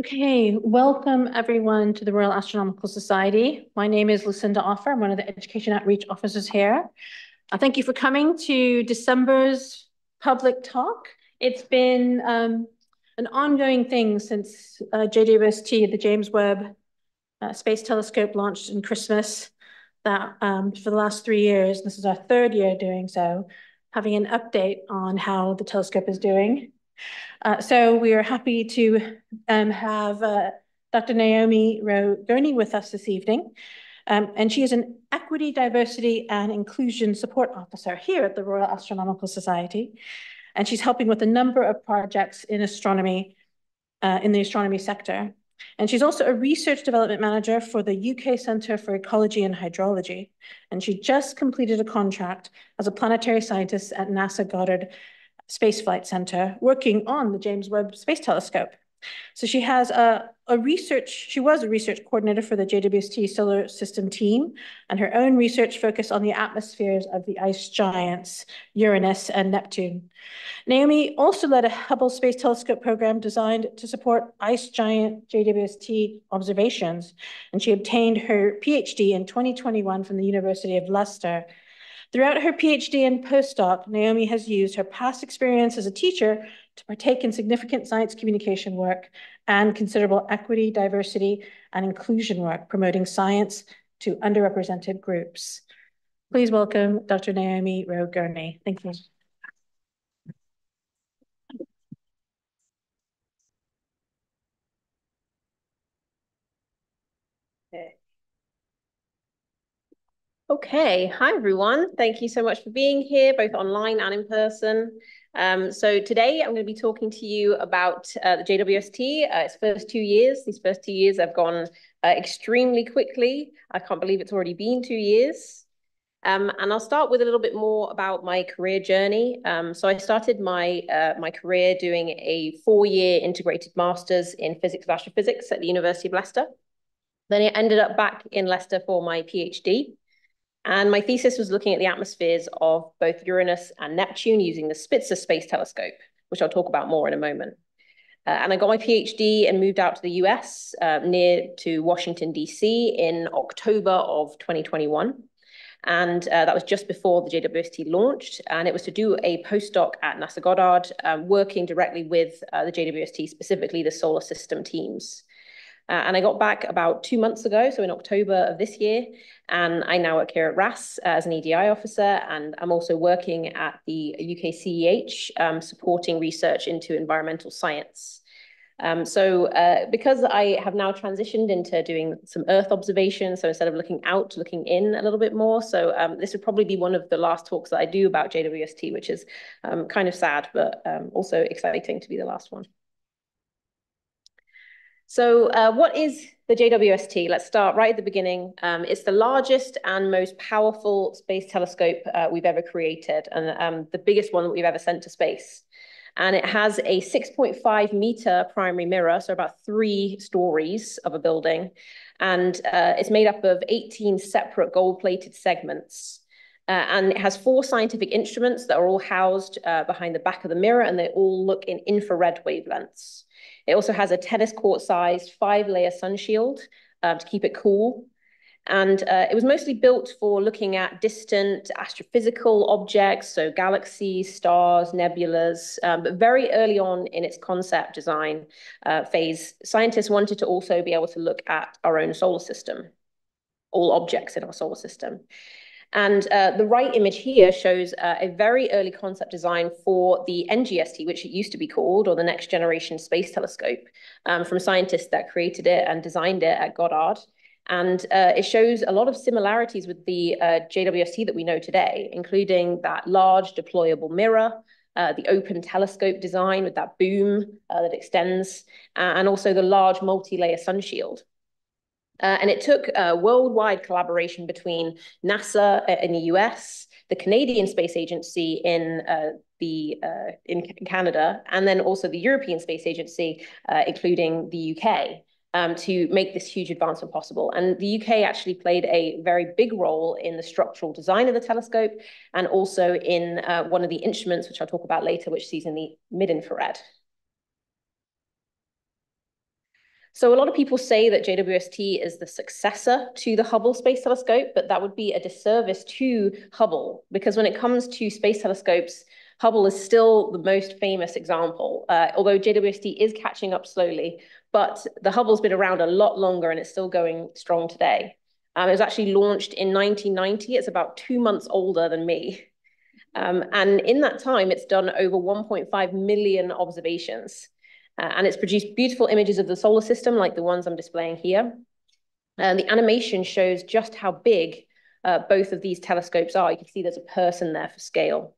Okay, welcome everyone to the Royal Astronomical Society. My name is Lucinda Offer. I'm one of the Education Outreach Officers here. Uh, thank you for coming to December's public talk. It's been um, an ongoing thing since uh, JWST, the James Webb uh, Space Telescope launched in Christmas, that um, for the last three years, this is our third year doing so, having an update on how the telescope is doing. Uh, so we are happy to um, have uh, Dr. Naomi Gurney with us this evening. Um, and she is an Equity, Diversity and Inclusion Support Officer here at the Royal Astronomical Society. And she's helping with a number of projects in astronomy, uh, in the astronomy sector. And she's also a research development manager for the UK Centre for Ecology and Hydrology. And she just completed a contract as a planetary scientist at NASA Goddard Space Flight Center, working on the James Webb Space Telescope. So she has a, a research, she was a research coordinator for the JWST solar system team, and her own research focused on the atmospheres of the ice giants, Uranus and Neptune. Naomi also led a Hubble Space Telescope program designed to support ice giant JWST observations, and she obtained her PhD in 2021 from the University of Leicester Throughout her PhD and postdoc, Naomi has used her past experience as a teacher to partake in significant science communication work and considerable equity, diversity, and inclusion work promoting science to underrepresented groups. Please welcome Dr. Naomi Rowe Gurney. Thank you. Okay, hi everyone. Thank you so much for being here, both online and in person. Um, so today I'm going to be talking to you about uh, the JWST. Uh, its first two years. These first two years have gone uh, extremely quickly. I can't believe it's already been two years. Um, and I'll start with a little bit more about my career journey. Um, so I started my uh, my career doing a four-year integrated master's in physics of astrophysics at the University of Leicester. Then I ended up back in Leicester for my PhD. And my thesis was looking at the atmospheres of both Uranus and Neptune using the Spitzer Space Telescope, which I'll talk about more in a moment. Uh, and I got my PhD and moved out to the US uh, near to Washington, DC in October of 2021. And uh, that was just before the JWST launched. And it was to do a postdoc at NASA Goddard, um, working directly with uh, the JWST, specifically the solar system teams. Uh, and I got back about two months ago, so in October of this year, and I now work here at RAS as an EDI officer, and I'm also working at the UK CEH, um, supporting research into environmental science. Um, so uh, because I have now transitioned into doing some Earth observation, so instead of looking out, looking in a little bit more, so um, this would probably be one of the last talks that I do about JWST, which is um, kind of sad, but um, also exciting to be the last one. So uh, what is the JWST? Let's start right at the beginning. Um, it's the largest and most powerful space telescope uh, we've ever created and um, the biggest one that we've ever sent to space. And it has a 6.5 meter primary mirror, so about three stories of a building. And uh, it's made up of 18 separate gold-plated segments. Uh, and it has four scientific instruments that are all housed uh, behind the back of the mirror, and they all look in infrared wavelengths. It also has a tennis court sized five layer sun shield um, to keep it cool. And uh, it was mostly built for looking at distant astrophysical objects, so galaxies, stars, nebulas. Um, but very early on in its concept design uh, phase, scientists wanted to also be able to look at our own solar system, all objects in our solar system. And uh, the right image here shows uh, a very early concept design for the NGST, which it used to be called, or the Next Generation Space Telescope, um, from scientists that created it and designed it at Goddard. And uh, it shows a lot of similarities with the uh, JWST that we know today, including that large deployable mirror, uh, the open telescope design with that boom uh, that extends, and also the large multi-layer sun shield. Uh, and it took a worldwide collaboration between NASA uh, in the US, the Canadian Space Agency in uh, the uh, in Canada, and then also the European Space Agency, uh, including the UK. Um, to make this huge advancement possible. And the UK actually played a very big role in the structural design of the telescope and also in uh, one of the instruments, which I'll talk about later, which sees in the mid-infrared. So a lot of people say that JWST is the successor to the Hubble Space Telescope, but that would be a disservice to Hubble because when it comes to space telescopes, Hubble is still the most famous example, uh, although JWST is catching up slowly, but the Hubble's been around a lot longer and it's still going strong today. Um, it was actually launched in 1990. It's about two months older than me. Um, and in that time, it's done over 1.5 million observations. Uh, and it's produced beautiful images of the solar system, like the ones I'm displaying here. And the animation shows just how big uh, both of these telescopes are. You can see there's a person there for scale.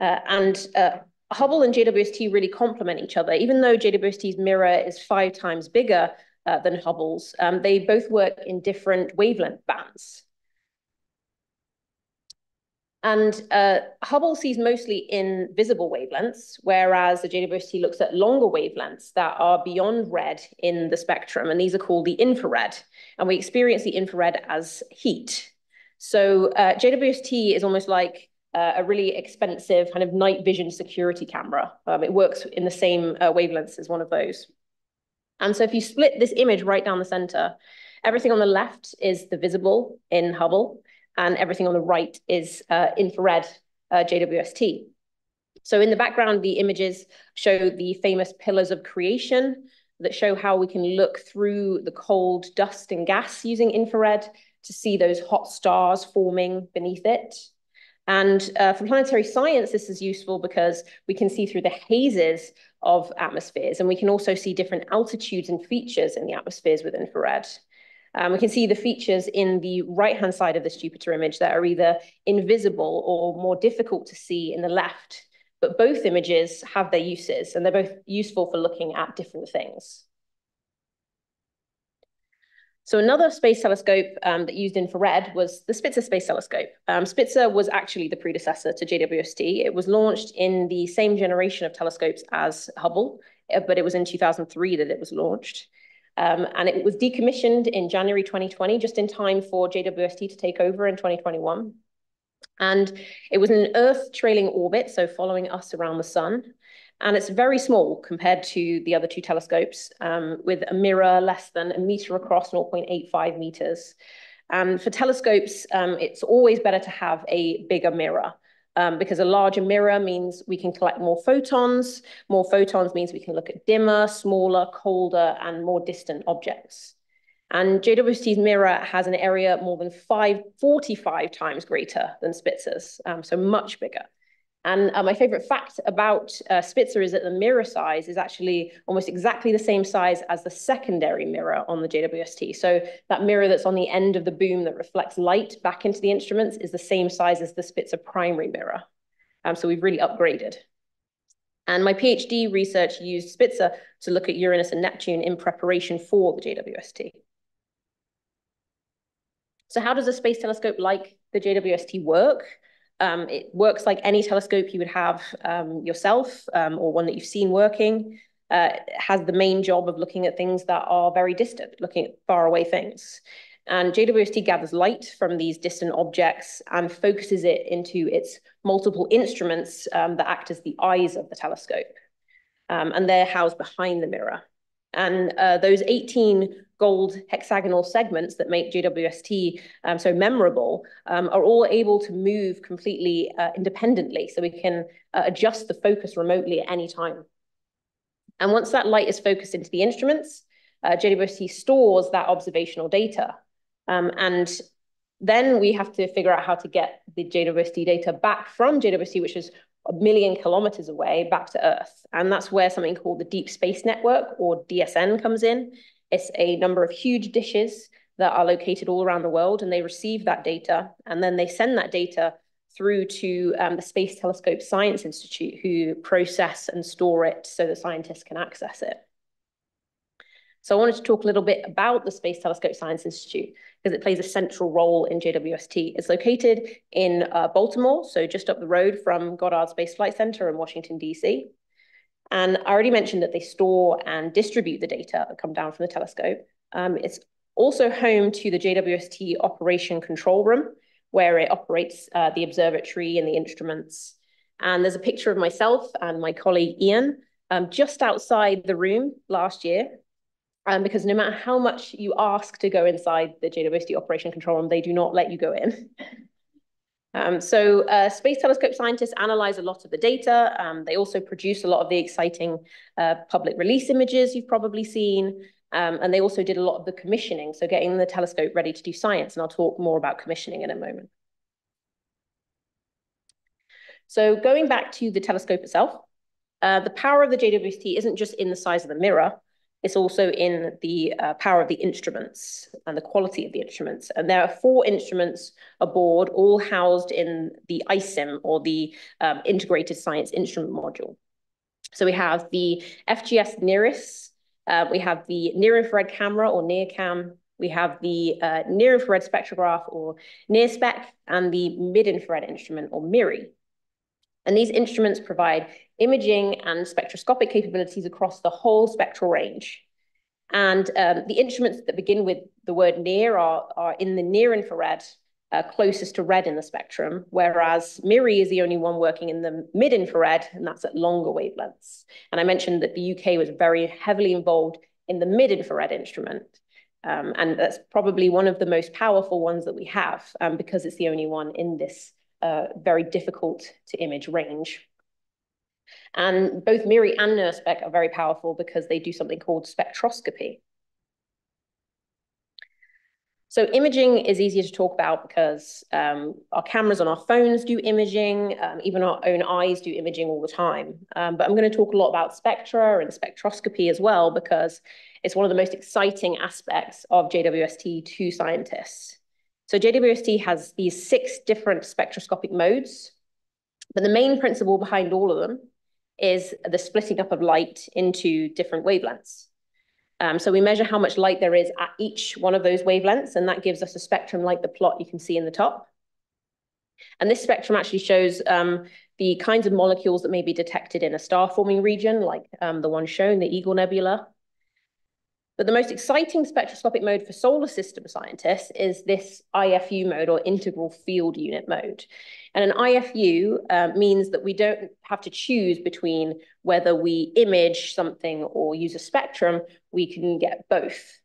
Uh, and uh, Hubble and JWST really complement each other. Even though JWST's mirror is five times bigger uh, than Hubble's, um, they both work in different wavelength bands. And uh, Hubble sees mostly in visible wavelengths, whereas the JWST looks at longer wavelengths that are beyond red in the spectrum, and these are called the infrared. And we experience the infrared as heat. So uh, JWST is almost like uh, a really expensive kind of night vision security camera. Um, it works in the same uh, wavelengths as one of those. And so if you split this image right down the center, everything on the left is the visible in Hubble, and everything on the right is uh, infrared uh, JWST. So in the background, the images show the famous pillars of creation that show how we can look through the cold dust and gas using infrared to see those hot stars forming beneath it. And uh, for planetary science, this is useful because we can see through the hazes of atmospheres, and we can also see different altitudes and features in the atmospheres with infrared. Um, we can see the features in the right-hand side of this Jupiter image that are either invisible or more difficult to see in the left, but both images have their uses and they're both useful for looking at different things. So another space telescope um, that used infrared was the Spitzer Space Telescope. Um, Spitzer was actually the predecessor to JWST. It was launched in the same generation of telescopes as Hubble, uh, but it was in 2003 that it was launched. Um, and it was decommissioned in January 2020, just in time for JWST to take over in 2021. And it was in an Earth trailing orbit, so following us around the sun. And it's very small compared to the other two telescopes, um, with a mirror less than a meter across, 0.85 meters. And for telescopes, um, it's always better to have a bigger mirror um, because a larger mirror means we can collect more photons. More photons means we can look at dimmer, smaller, colder, and more distant objects. And JWST's mirror has an area more than five, 45 times greater than Spitzer's, um, so much bigger. And uh, my favorite fact about uh, Spitzer is that the mirror size is actually almost exactly the same size as the secondary mirror on the JWST. So that mirror that's on the end of the boom that reflects light back into the instruments is the same size as the Spitzer primary mirror. Um, so we've really upgraded. And my PhD research used Spitzer to look at Uranus and Neptune in preparation for the JWST. So how does a space telescope like the JWST work? Um, it works like any telescope you would have um, yourself um, or one that you've seen working. Uh, has the main job of looking at things that are very distant, looking at far away things. And JWST gathers light from these distant objects and focuses it into its multiple instruments um, that act as the eyes of the telescope. Um, and they're housed behind the mirror. And uh, those 18 gold hexagonal segments that make JWST um, so memorable um, are all able to move completely uh, independently. So we can uh, adjust the focus remotely at any time. And once that light is focused into the instruments, uh, JWST stores that observational data. Um, and then we have to figure out how to get the JWST data back from JWST, which is a million kilometers away, back to Earth. And that's where something called the Deep Space Network, or DSN, comes in. It's a number of huge dishes that are located all around the world, and they receive that data, and then they send that data through to um, the Space Telescope Science Institute, who process and store it so the scientists can access it. So I wanted to talk a little bit about the Space Telescope Science Institute because it plays a central role in JWST. It's located in uh, Baltimore, so just up the road from Goddard Space Flight Center in Washington, DC. And I already mentioned that they store and distribute the data that come down from the telescope. Um, it's also home to the JWST Operation Control Room, where it operates uh, the observatory and the instruments. And there's a picture of myself and my colleague Ian um, just outside the room last year. Um, because no matter how much you ask to go inside the JWST operation control room, they do not let you go in. Um, so uh, Space Telescope scientists analyze a lot of the data. Um, they also produce a lot of the exciting uh, public release images you've probably seen. Um, and they also did a lot of the commissioning, so getting the telescope ready to do science. And I'll talk more about commissioning in a moment. So going back to the telescope itself, uh, the power of the JWST isn't just in the size of the mirror, it's also in the uh, power of the instruments and the quality of the instruments. And there are four instruments aboard, all housed in the ISIM or the um, Integrated Science Instrument Module. So we have the FGS NIRISS, uh, we have the near-infrared camera or NIRCam, we have the uh, near-infrared spectrograph or NIRSpec, and the mid-infrared instrument or MIRI. And these instruments provide imaging and spectroscopic capabilities across the whole spectral range. And um, the instruments that begin with the word near are, are in the near infrared, uh, closest to red in the spectrum, whereas MIRI is the only one working in the mid infrared, and that's at longer wavelengths. And I mentioned that the UK was very heavily involved in the mid infrared instrument. Um, and that's probably one of the most powerful ones that we have um, because it's the only one in this uh, very difficult to image range. And both MIRI and NIRSpec are very powerful because they do something called spectroscopy. So imaging is easier to talk about because um, our cameras on our phones do imaging, um, even our own eyes do imaging all the time. Um, but I'm going to talk a lot about spectra and spectroscopy as well because it's one of the most exciting aspects of JWST to scientists. So JWST has these six different spectroscopic modes, but the main principle behind all of them is the splitting up of light into different wavelengths. Um, so we measure how much light there is at each one of those wavelengths, and that gives us a spectrum like the plot you can see in the top. And this spectrum actually shows um, the kinds of molecules that may be detected in a star-forming region, like um, the one shown, the Eagle Nebula, but the most exciting spectroscopic mode for solar system scientists is this IFU mode or integral field unit mode. And an IFU uh, means that we don't have to choose between whether we image something or use a spectrum, we can get both.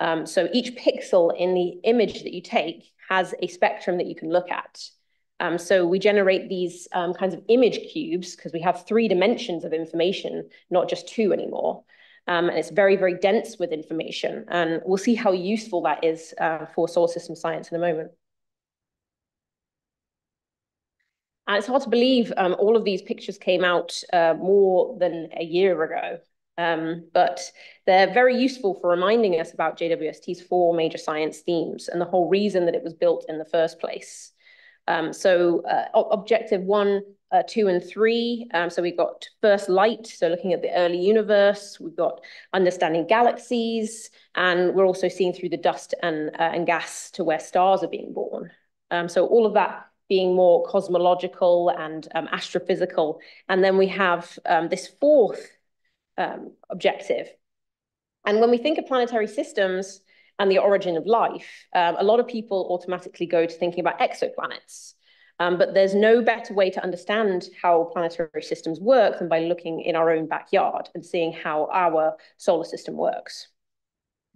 Um, so each pixel in the image that you take has a spectrum that you can look at. Um, so we generate these um, kinds of image cubes because we have three dimensions of information, not just two anymore. Um, and it's very, very dense with information. And we'll see how useful that is uh, for solar system science in a moment. And it's hard to believe um, all of these pictures came out uh, more than a year ago. Um, but they're very useful for reminding us about JWST's four major science themes and the whole reason that it was built in the first place. Um, so uh, objective one uh, two and three. Um, so we've got first light, so looking at the early universe. We've got understanding galaxies, and we're also seeing through the dust and, uh, and gas to where stars are being born. Um, so all of that being more cosmological and um, astrophysical. And then we have um, this fourth um, objective. And when we think of planetary systems and the origin of life, um, a lot of people automatically go to thinking about exoplanets. Um, but there's no better way to understand how planetary systems work than by looking in our own backyard and seeing how our solar system works.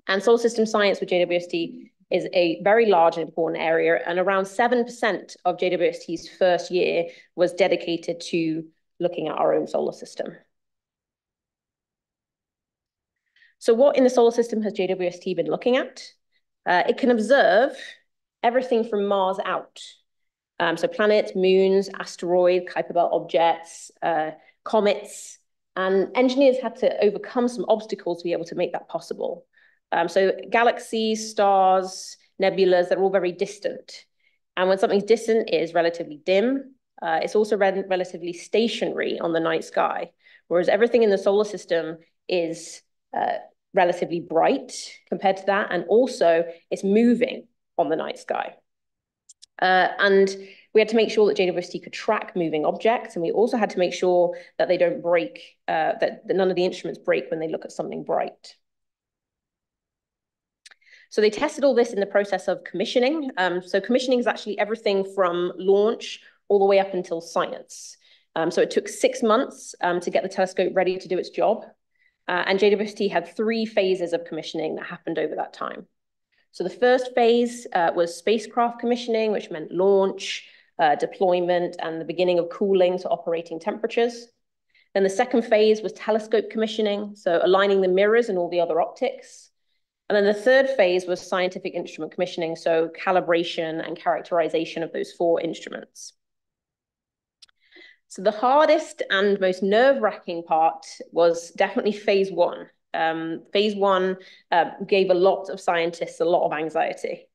And solar system science with JWST is a very large and important area, and around 7% of JWST's first year was dedicated to looking at our own solar system. So what in the solar system has JWST been looking at? Uh, it can observe everything from Mars out. Um, so planets, moons, asteroids, Kuiper Belt objects, uh, comets, and engineers had to overcome some obstacles to be able to make that possible. Um, so galaxies, stars, nebulas, they're all very distant. And when something's distant, it is relatively dim. Uh, it's also re relatively stationary on the night sky, whereas everything in the solar system is uh, relatively bright compared to that. And also it's moving on the night sky. Uh, and we had to make sure that JWST could track moving objects, and we also had to make sure that they don't break, uh, that, that none of the instruments break when they look at something bright. So they tested all this in the process of commissioning. Um, so commissioning is actually everything from launch all the way up until science. Um, so it took six months um, to get the telescope ready to do its job. Uh, and JWST had three phases of commissioning that happened over that time. So the first phase uh, was spacecraft commissioning, which meant launch, uh, deployment, and the beginning of cooling to operating temperatures. Then the second phase was telescope commissioning, so aligning the mirrors and all the other optics. And then the third phase was scientific instrument commissioning, so calibration and characterization of those four instruments. So the hardest and most nerve-wracking part was definitely phase one. Um, phase one uh, gave a lot of scientists a lot of anxiety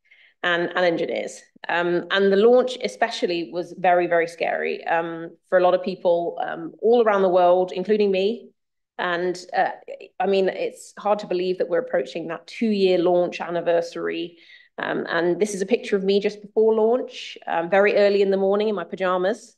and, and engineers. Um, and the launch especially was very, very scary um, for a lot of people um, all around the world, including me. And uh, I mean, it's hard to believe that we're approaching that two-year launch anniversary. Um, and this is a picture of me just before launch, um, very early in the morning in my pajamas,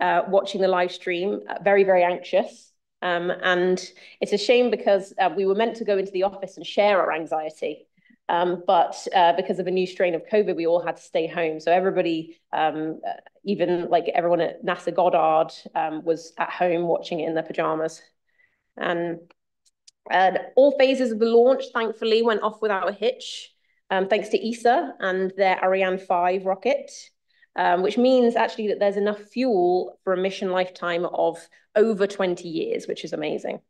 uh, watching the live stream, uh, very, very anxious. Um, and it's a shame because uh, we were meant to go into the office and share our anxiety. Um, but uh, because of a new strain of COVID, we all had to stay home. So everybody, um, uh, even like everyone at NASA Goddard, um, was at home watching it in their pajamas. And, and all phases of the launch, thankfully, went off without a hitch, um, thanks to ESA and their Ariane 5 rocket, um, which means actually that there's enough fuel for a mission lifetime of over 20 years, which is amazing.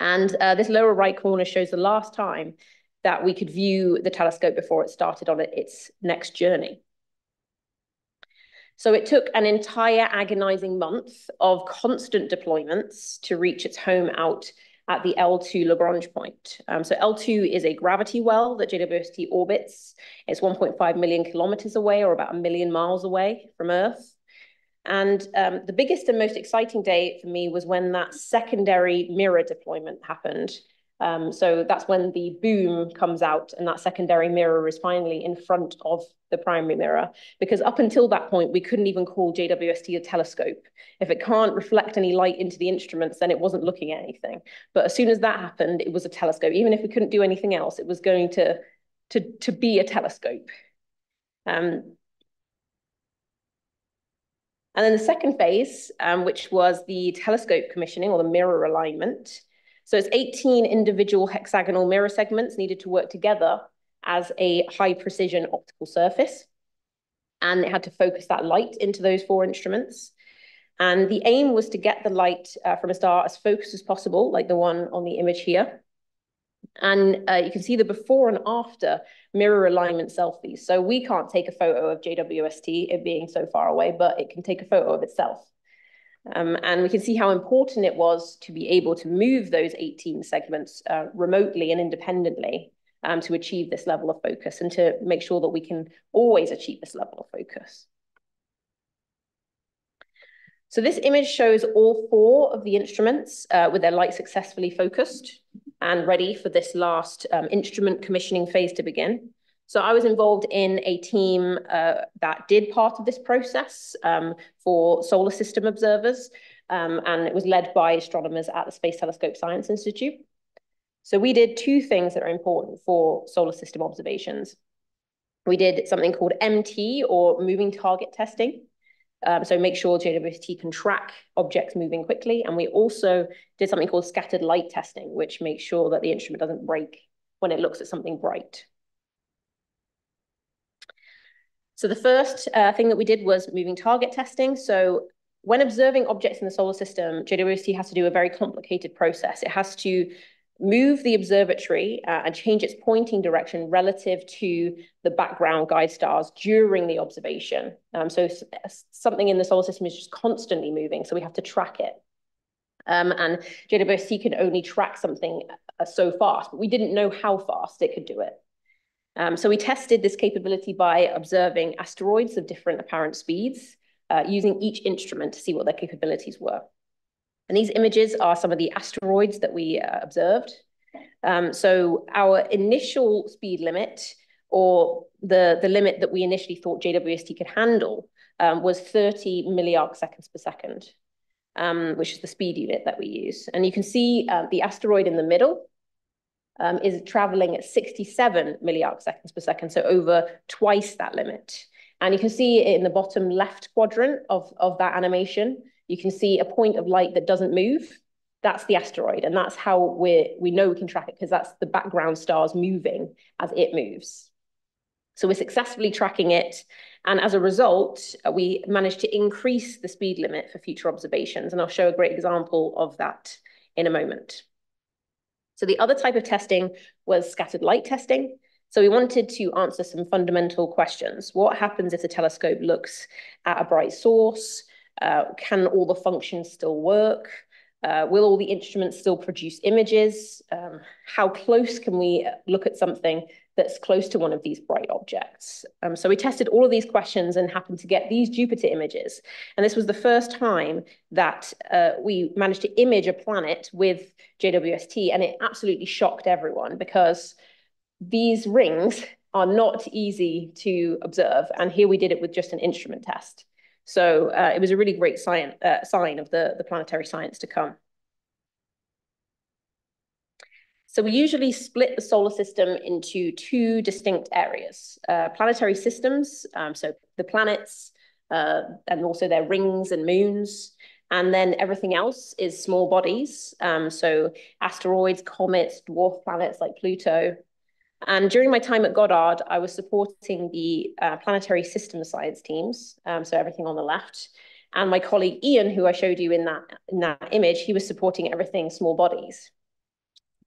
And uh, this lower right corner shows the last time that we could view the telescope before it started on its next journey. So it took an entire agonizing month of constant deployments to reach its home out at the L2 Lagrange point. Um, so L2 is a gravity well that JWST orbits. It's 1.5 million kilometers away or about a million miles away from Earth. And um, the biggest and most exciting day for me was when that secondary mirror deployment happened. Um, so that's when the boom comes out and that secondary mirror is finally in front of the primary mirror. Because up until that point, we couldn't even call JWST a telescope. If it can't reflect any light into the instruments, then it wasn't looking at anything. But as soon as that happened, it was a telescope. Even if we couldn't do anything else, it was going to, to, to be a telescope. Um, and then the second phase, um, which was the telescope commissioning or the mirror alignment, so it's 18 individual hexagonal mirror segments needed to work together as a high precision optical surface. And it had to focus that light into those four instruments. And the aim was to get the light uh, from a star as focused as possible, like the one on the image here. And uh, you can see the before and after mirror alignment selfies. So we can't take a photo of JWST, it being so far away, but it can take a photo of itself. Um, and we can see how important it was to be able to move those 18 segments uh, remotely and independently um, to achieve this level of focus and to make sure that we can always achieve this level of focus. So this image shows all four of the instruments uh, with their light successfully focused and ready for this last um, instrument commissioning phase to begin. So I was involved in a team uh, that did part of this process um, for solar system observers, um, and it was led by astronomers at the Space Telescope Science Institute. So we did two things that are important for solar system observations. We did something called MT, or moving target testing. Um, so make sure JWST can track objects moving quickly. And we also did something called scattered light testing, which makes sure that the instrument doesn't break when it looks at something bright. So the first uh, thing that we did was moving target testing. So when observing objects in the solar system, JWST has to do a very complicated process. It has to move the observatory uh, and change its pointing direction relative to the background guide stars during the observation. Um, so something in the solar system is just constantly moving, so we have to track it. Um, and JWST can only track something uh, so fast, but we didn't know how fast it could do it. Um, so we tested this capability by observing asteroids of different apparent speeds, uh, using each instrument to see what their capabilities were. And these images are some of the asteroids that we uh, observed. Um, so our initial speed limit, or the, the limit that we initially thought JWST could handle, um, was 30 milliarc seconds per second, um, which is the speed unit that we use. And you can see uh, the asteroid in the middle, um, is traveling at 67 milliarc seconds per second, so over twice that limit. And you can see in the bottom left quadrant of, of that animation, you can see a point of light that doesn't move. that's the asteroid. And that's how we we know we can track it because that's the background stars moving as it moves. So we're successfully tracking it. And as a result, uh, we managed to increase the speed limit for future observations. And I'll show a great example of that in a moment. So the other type of testing was scattered light testing. So we wanted to answer some fundamental questions. What happens if the telescope looks at a bright source? Uh, can all the functions still work? Uh, will all the instruments still produce images? Um, how close can we look at something that's close to one of these bright objects? Um, so we tested all of these questions and happened to get these Jupiter images. And this was the first time that uh, we managed to image a planet with JWST, and it absolutely shocked everyone because these rings are not easy to observe. And here we did it with just an instrument test. So uh, it was a really great sign, uh, sign of the, the planetary science to come. So we usually split the solar system into two distinct areas. Uh, planetary systems, um, so the planets, uh, and also their rings and moons. And then everything else is small bodies. Um, so asteroids, comets, dwarf planets like Pluto, and during my time at Goddard, I was supporting the uh, planetary system science teams, um, so everything on the left. And my colleague Ian, who I showed you in that, in that image, he was supporting everything small bodies.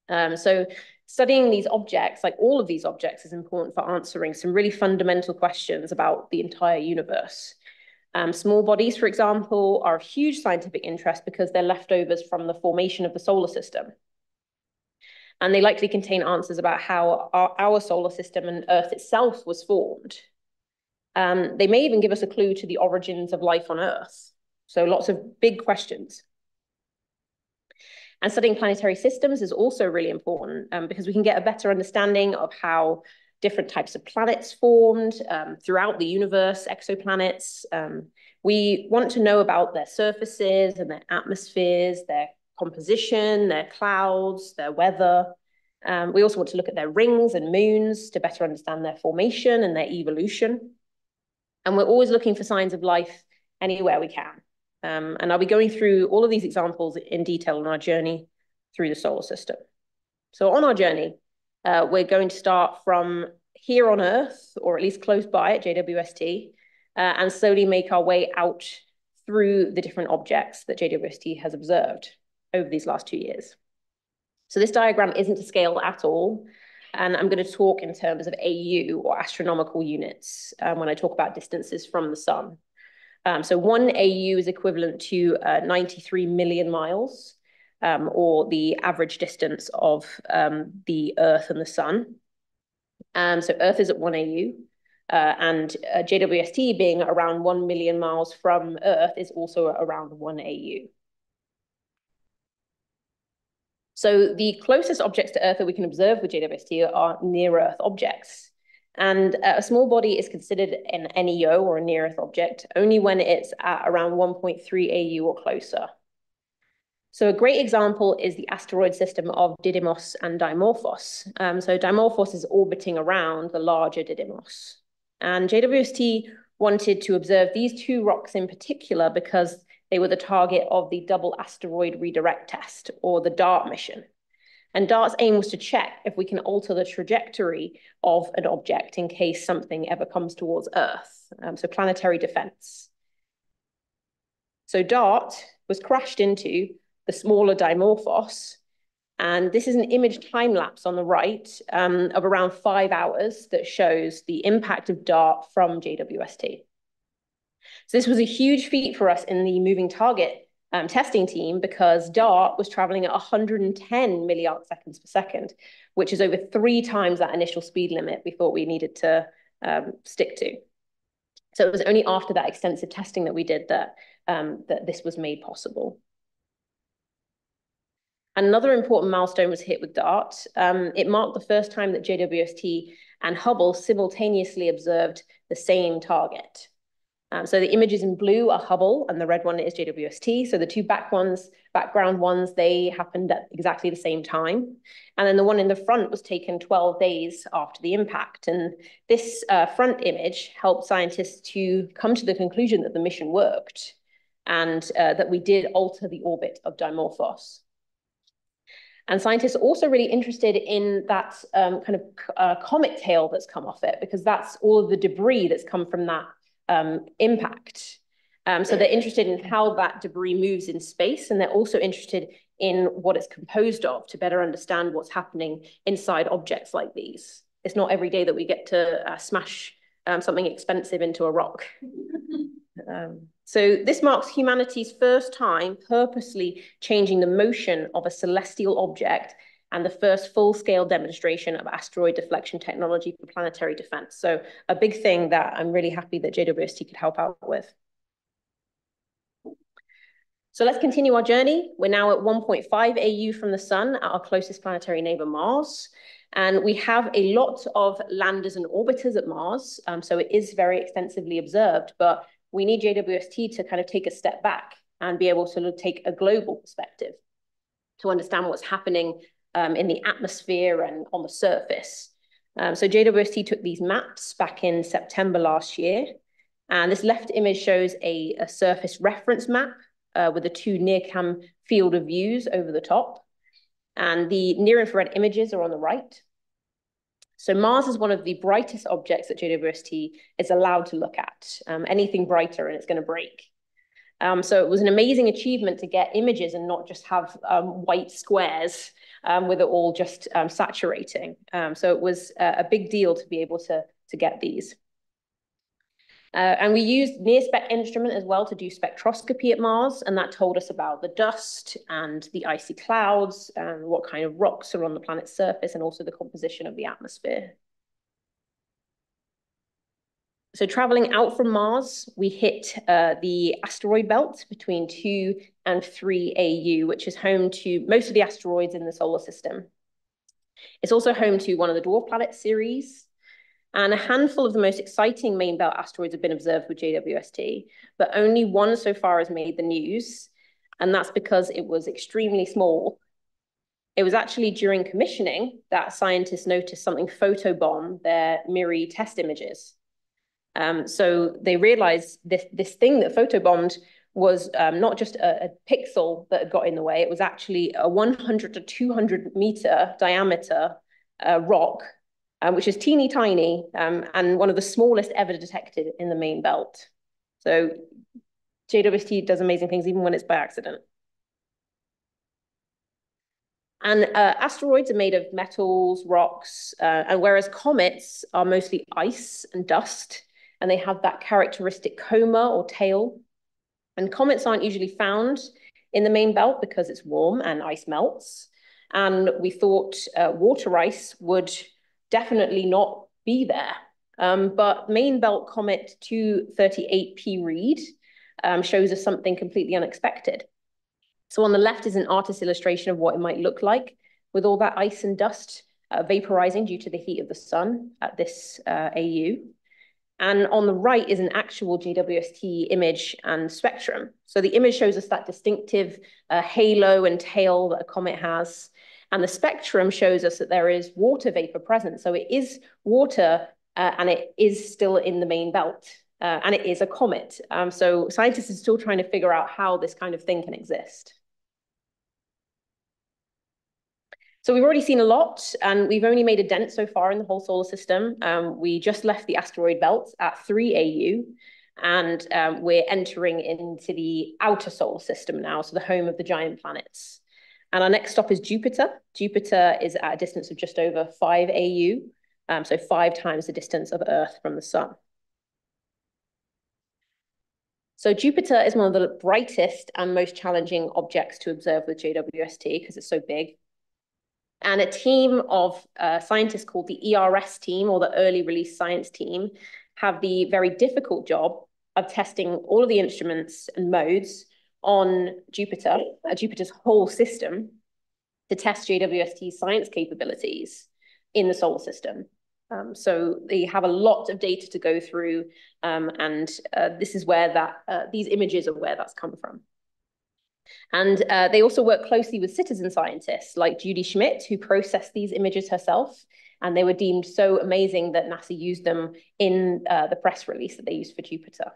Um, so studying these objects, like all of these objects, is important for answering some really fundamental questions about the entire universe. Um, small bodies, for example, are of huge scientific interest because they're leftovers from the formation of the solar system and they likely contain answers about how our, our solar system and Earth itself was formed. Um, they may even give us a clue to the origins of life on Earth. So lots of big questions. And studying planetary systems is also really important um, because we can get a better understanding of how different types of planets formed um, throughout the universe, exoplanets. Um, we want to know about their surfaces and their atmospheres, their composition, their clouds, their weather. Um, we also want to look at their rings and moons to better understand their formation and their evolution. And we're always looking for signs of life anywhere we can. Um, and I'll be going through all of these examples in detail on our journey through the solar system. So on our journey, uh, we're going to start from here on Earth, or at least close by at JWST, uh, and slowly make our way out through the different objects that JWST has observed over these last two years. So this diagram isn't to scale at all. And I'm going to talk in terms of AU or astronomical units um, when I talk about distances from the sun. Um, so one AU is equivalent to uh, 93 million miles, um, or the average distance of um, the Earth and the sun. Um, so Earth is at one AU, uh, and uh, JWST being around 1 million miles from Earth is also around 1 AU. So the closest objects to Earth that we can observe with JWST are near-Earth objects. And uh, a small body is considered an NEO or a near-Earth object only when it's at around 1.3 AU or closer. So a great example is the asteroid system of Didymos and Dimorphos. Um, so Dimorphos is orbiting around the larger Didymos. And JWST wanted to observe these two rocks in particular because they were the target of the Double Asteroid Redirect Test, or the DART mission. And DART's aim was to check if we can alter the trajectory of an object in case something ever comes towards Earth, um, so planetary defense. So DART was crashed into the smaller Dimorphos, and this is an image time lapse on the right um, of around five hours that shows the impact of DART from JWST. So this was a huge feat for us in the moving target um, testing team because DART was traveling at 110 milliarc seconds per second, which is over three times that initial speed limit we thought we needed to um, stick to. So it was only after that extensive testing that we did that, um, that this was made possible. Another important milestone was hit with DART. Um, it marked the first time that JWST and Hubble simultaneously observed the same target. Um, so the images in blue are Hubble and the red one is JWST. So the two back ones, background ones, they happened at exactly the same time. And then the one in the front was taken 12 days after the impact. And this uh, front image helped scientists to come to the conclusion that the mission worked and uh, that we did alter the orbit of Dimorphos. And scientists are also really interested in that um, kind of uh, comet tail that's come off it, because that's all of the debris that's come from that um, impact. Um, so they're interested in how that debris moves in space, and they're also interested in what it's composed of to better understand what's happening inside objects like these. It's not every day that we get to uh, smash um, something expensive into a rock. um, so this marks humanity's first time purposely changing the motion of a celestial object and the first full-scale demonstration of asteroid deflection technology for planetary defense. So a big thing that I'm really happy that JWST could help out with. So let's continue our journey. We're now at 1.5 AU from the sun at our closest planetary neighbor, Mars. And we have a lot of landers and orbiters at Mars. Um, so it is very extensively observed, but we need JWST to kind of take a step back and be able to take a global perspective to understand what's happening um, in the atmosphere and on the surface. Um, so JWST took these maps back in September last year. And this left image shows a, a surface reference map uh, with the two NIRCam field of views over the top. And the near-infrared images are on the right. So Mars is one of the brightest objects that JWST is allowed to look at. Um, anything brighter and it's going to break. Um, so it was an amazing achievement to get images and not just have um, white squares um, with it all just um, saturating. Um, so it was a, a big deal to be able to, to get these. Uh, and we used NIRSpec instrument as well to do spectroscopy at Mars, and that told us about the dust and the icy clouds and what kind of rocks are on the planet's surface and also the composition of the atmosphere. So traveling out from Mars, we hit uh, the asteroid belt between 2 and 3 AU, which is home to most of the asteroids in the solar system. It's also home to one of the dwarf planet Ceres, and a handful of the most exciting main belt asteroids have been observed with JWST, but only one so far has made the news. And that's because it was extremely small. It was actually during commissioning that scientists noticed something photobomb their MIRI test images. Um, so they realized this, this thing that photobombed was um, not just a, a, pixel that got in the way, it was actually a 100 to 200 meter diameter uh, rock um, which is teeny tiny um, and one of the smallest ever detected in the main belt. So JWST does amazing things even when it's by accident. And uh, asteroids are made of metals, rocks, uh, and whereas comets are mostly ice and dust, and they have that characteristic coma or tail. And comets aren't usually found in the main belt because it's warm and ice melts. And we thought uh, water ice would definitely not be there. Um, but main belt comet 238P Read um, shows us something completely unexpected. So on the left is an artist's illustration of what it might look like with all that ice and dust uh, vaporizing due to the heat of the sun at this uh, AU. And on the right is an actual JWST image and spectrum. So the image shows us that distinctive uh, halo and tail that a comet has. And the spectrum shows us that there is water vapor present. So it is water uh, and it is still in the main belt uh, and it is a comet. Um, so scientists are still trying to figure out how this kind of thing can exist. So we've already seen a lot and we've only made a dent so far in the whole solar system. Um, we just left the asteroid belt at 3 AU and um, we're entering into the outer solar system now, so the home of the giant planets. And our next stop is Jupiter. Jupiter is at a distance of just over 5 AU, um, so five times the distance of Earth from the sun. So Jupiter is one of the brightest and most challenging objects to observe with JWST because it's so big. And a team of uh, scientists called the ERS team or the Early Release Science team have the very difficult job of testing all of the instruments and modes on Jupiter, uh, Jupiter's whole system, to test JWST's science capabilities in the solar system. Um, so they have a lot of data to go through, um, and uh, this is where that uh, these images are where that's come from. And uh, they also work closely with citizen scientists like Judy Schmidt, who processed these images herself, and they were deemed so amazing that NASA used them in uh, the press release that they used for Jupiter.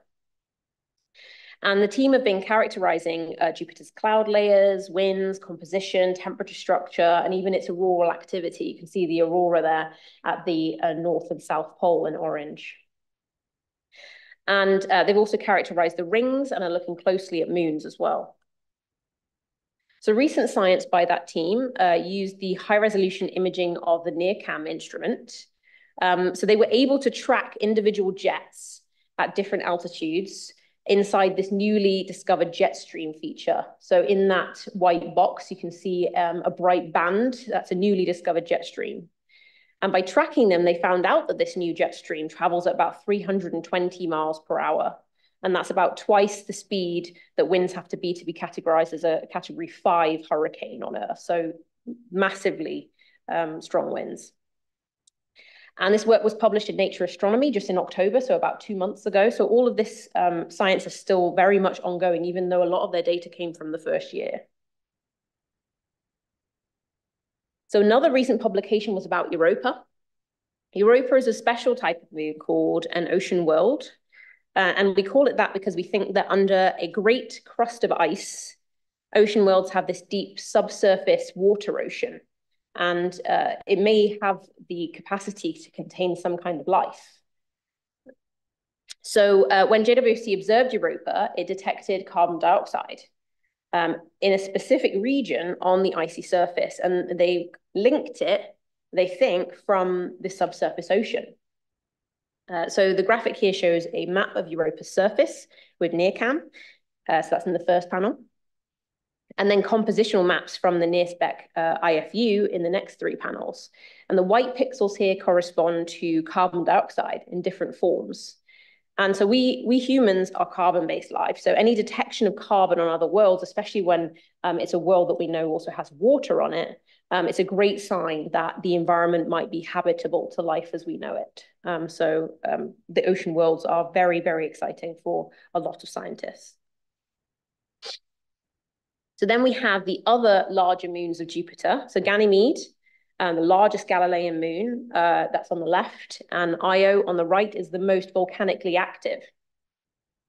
And the team have been characterizing uh, Jupiter's cloud layers, winds, composition, temperature structure, and even its auroral activity. You can see the aurora there at the uh, north and south pole in orange. And uh, they've also characterized the rings and are looking closely at moons as well. So recent science by that team uh, used the high resolution imaging of the NIRCam instrument. Um, so they were able to track individual jets at different altitudes inside this newly discovered jet stream feature. So in that white box, you can see um, a bright band. That's a newly discovered jet stream. And by tracking them, they found out that this new jet stream travels at about 320 miles per hour. And that's about twice the speed that winds have to be to be categorized as a category five hurricane on Earth. So massively um, strong winds. And this work was published in Nature Astronomy just in October, so about two months ago. So all of this um, science is still very much ongoing, even though a lot of their data came from the first year. So another recent publication was about Europa. Europa is a special type of moon called an ocean world. Uh, and we call it that because we think that under a great crust of ice, ocean worlds have this deep subsurface water ocean. And uh, it may have the capacity to contain some kind of life. So uh, when JWST observed Europa, it detected carbon dioxide um, in a specific region on the icy surface. And they linked it, they think, from the subsurface ocean. Uh, so the graphic here shows a map of Europa's surface with NIRCam. Uh, so that's in the first panel. And then compositional maps from the NIRSpec uh, IFU in the next three panels. And the white pixels here correspond to carbon dioxide in different forms. And so we, we humans are carbon-based life. So any detection of carbon on other worlds, especially when um, it's a world that we know also has water on it, um, it's a great sign that the environment might be habitable to life as we know it. Um, so um, the ocean worlds are very, very exciting for a lot of scientists. So then we have the other larger moons of Jupiter. So Ganymede, um, the largest Galilean moon, uh, that's on the left, and Io on the right is the most volcanically active.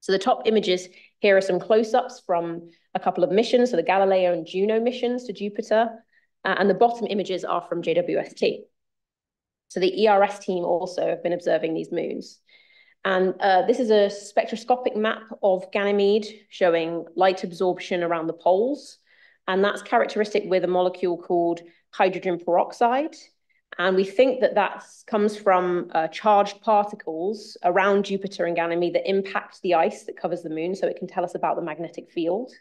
So the top images here are some close-ups from a couple of missions, so the Galileo and Juno missions to Jupiter, uh, and the bottom images are from JWST. So the ERS team also have been observing these moons. And uh, this is a spectroscopic map of Ganymede showing light absorption around the poles. And that's characteristic with a molecule called hydrogen peroxide. And we think that that comes from uh, charged particles around Jupiter and Ganymede that impact the ice that covers the moon, so it can tell us about the magnetic field.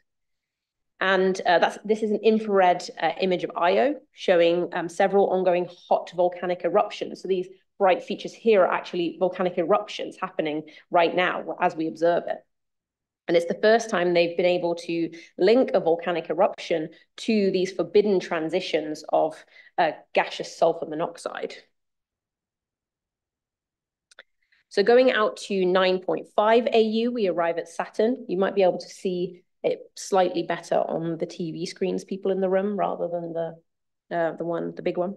And uh, that's, this is an infrared uh, image of Io showing um, several ongoing hot volcanic eruptions. So these bright features here are actually volcanic eruptions happening right now as we observe it. And it's the first time they've been able to link a volcanic eruption to these forbidden transitions of uh, gaseous sulfur monoxide. So going out to 9.5 AU, we arrive at Saturn. You might be able to see it slightly better on the TV screens, people in the room, rather than the, uh, the one, the big one.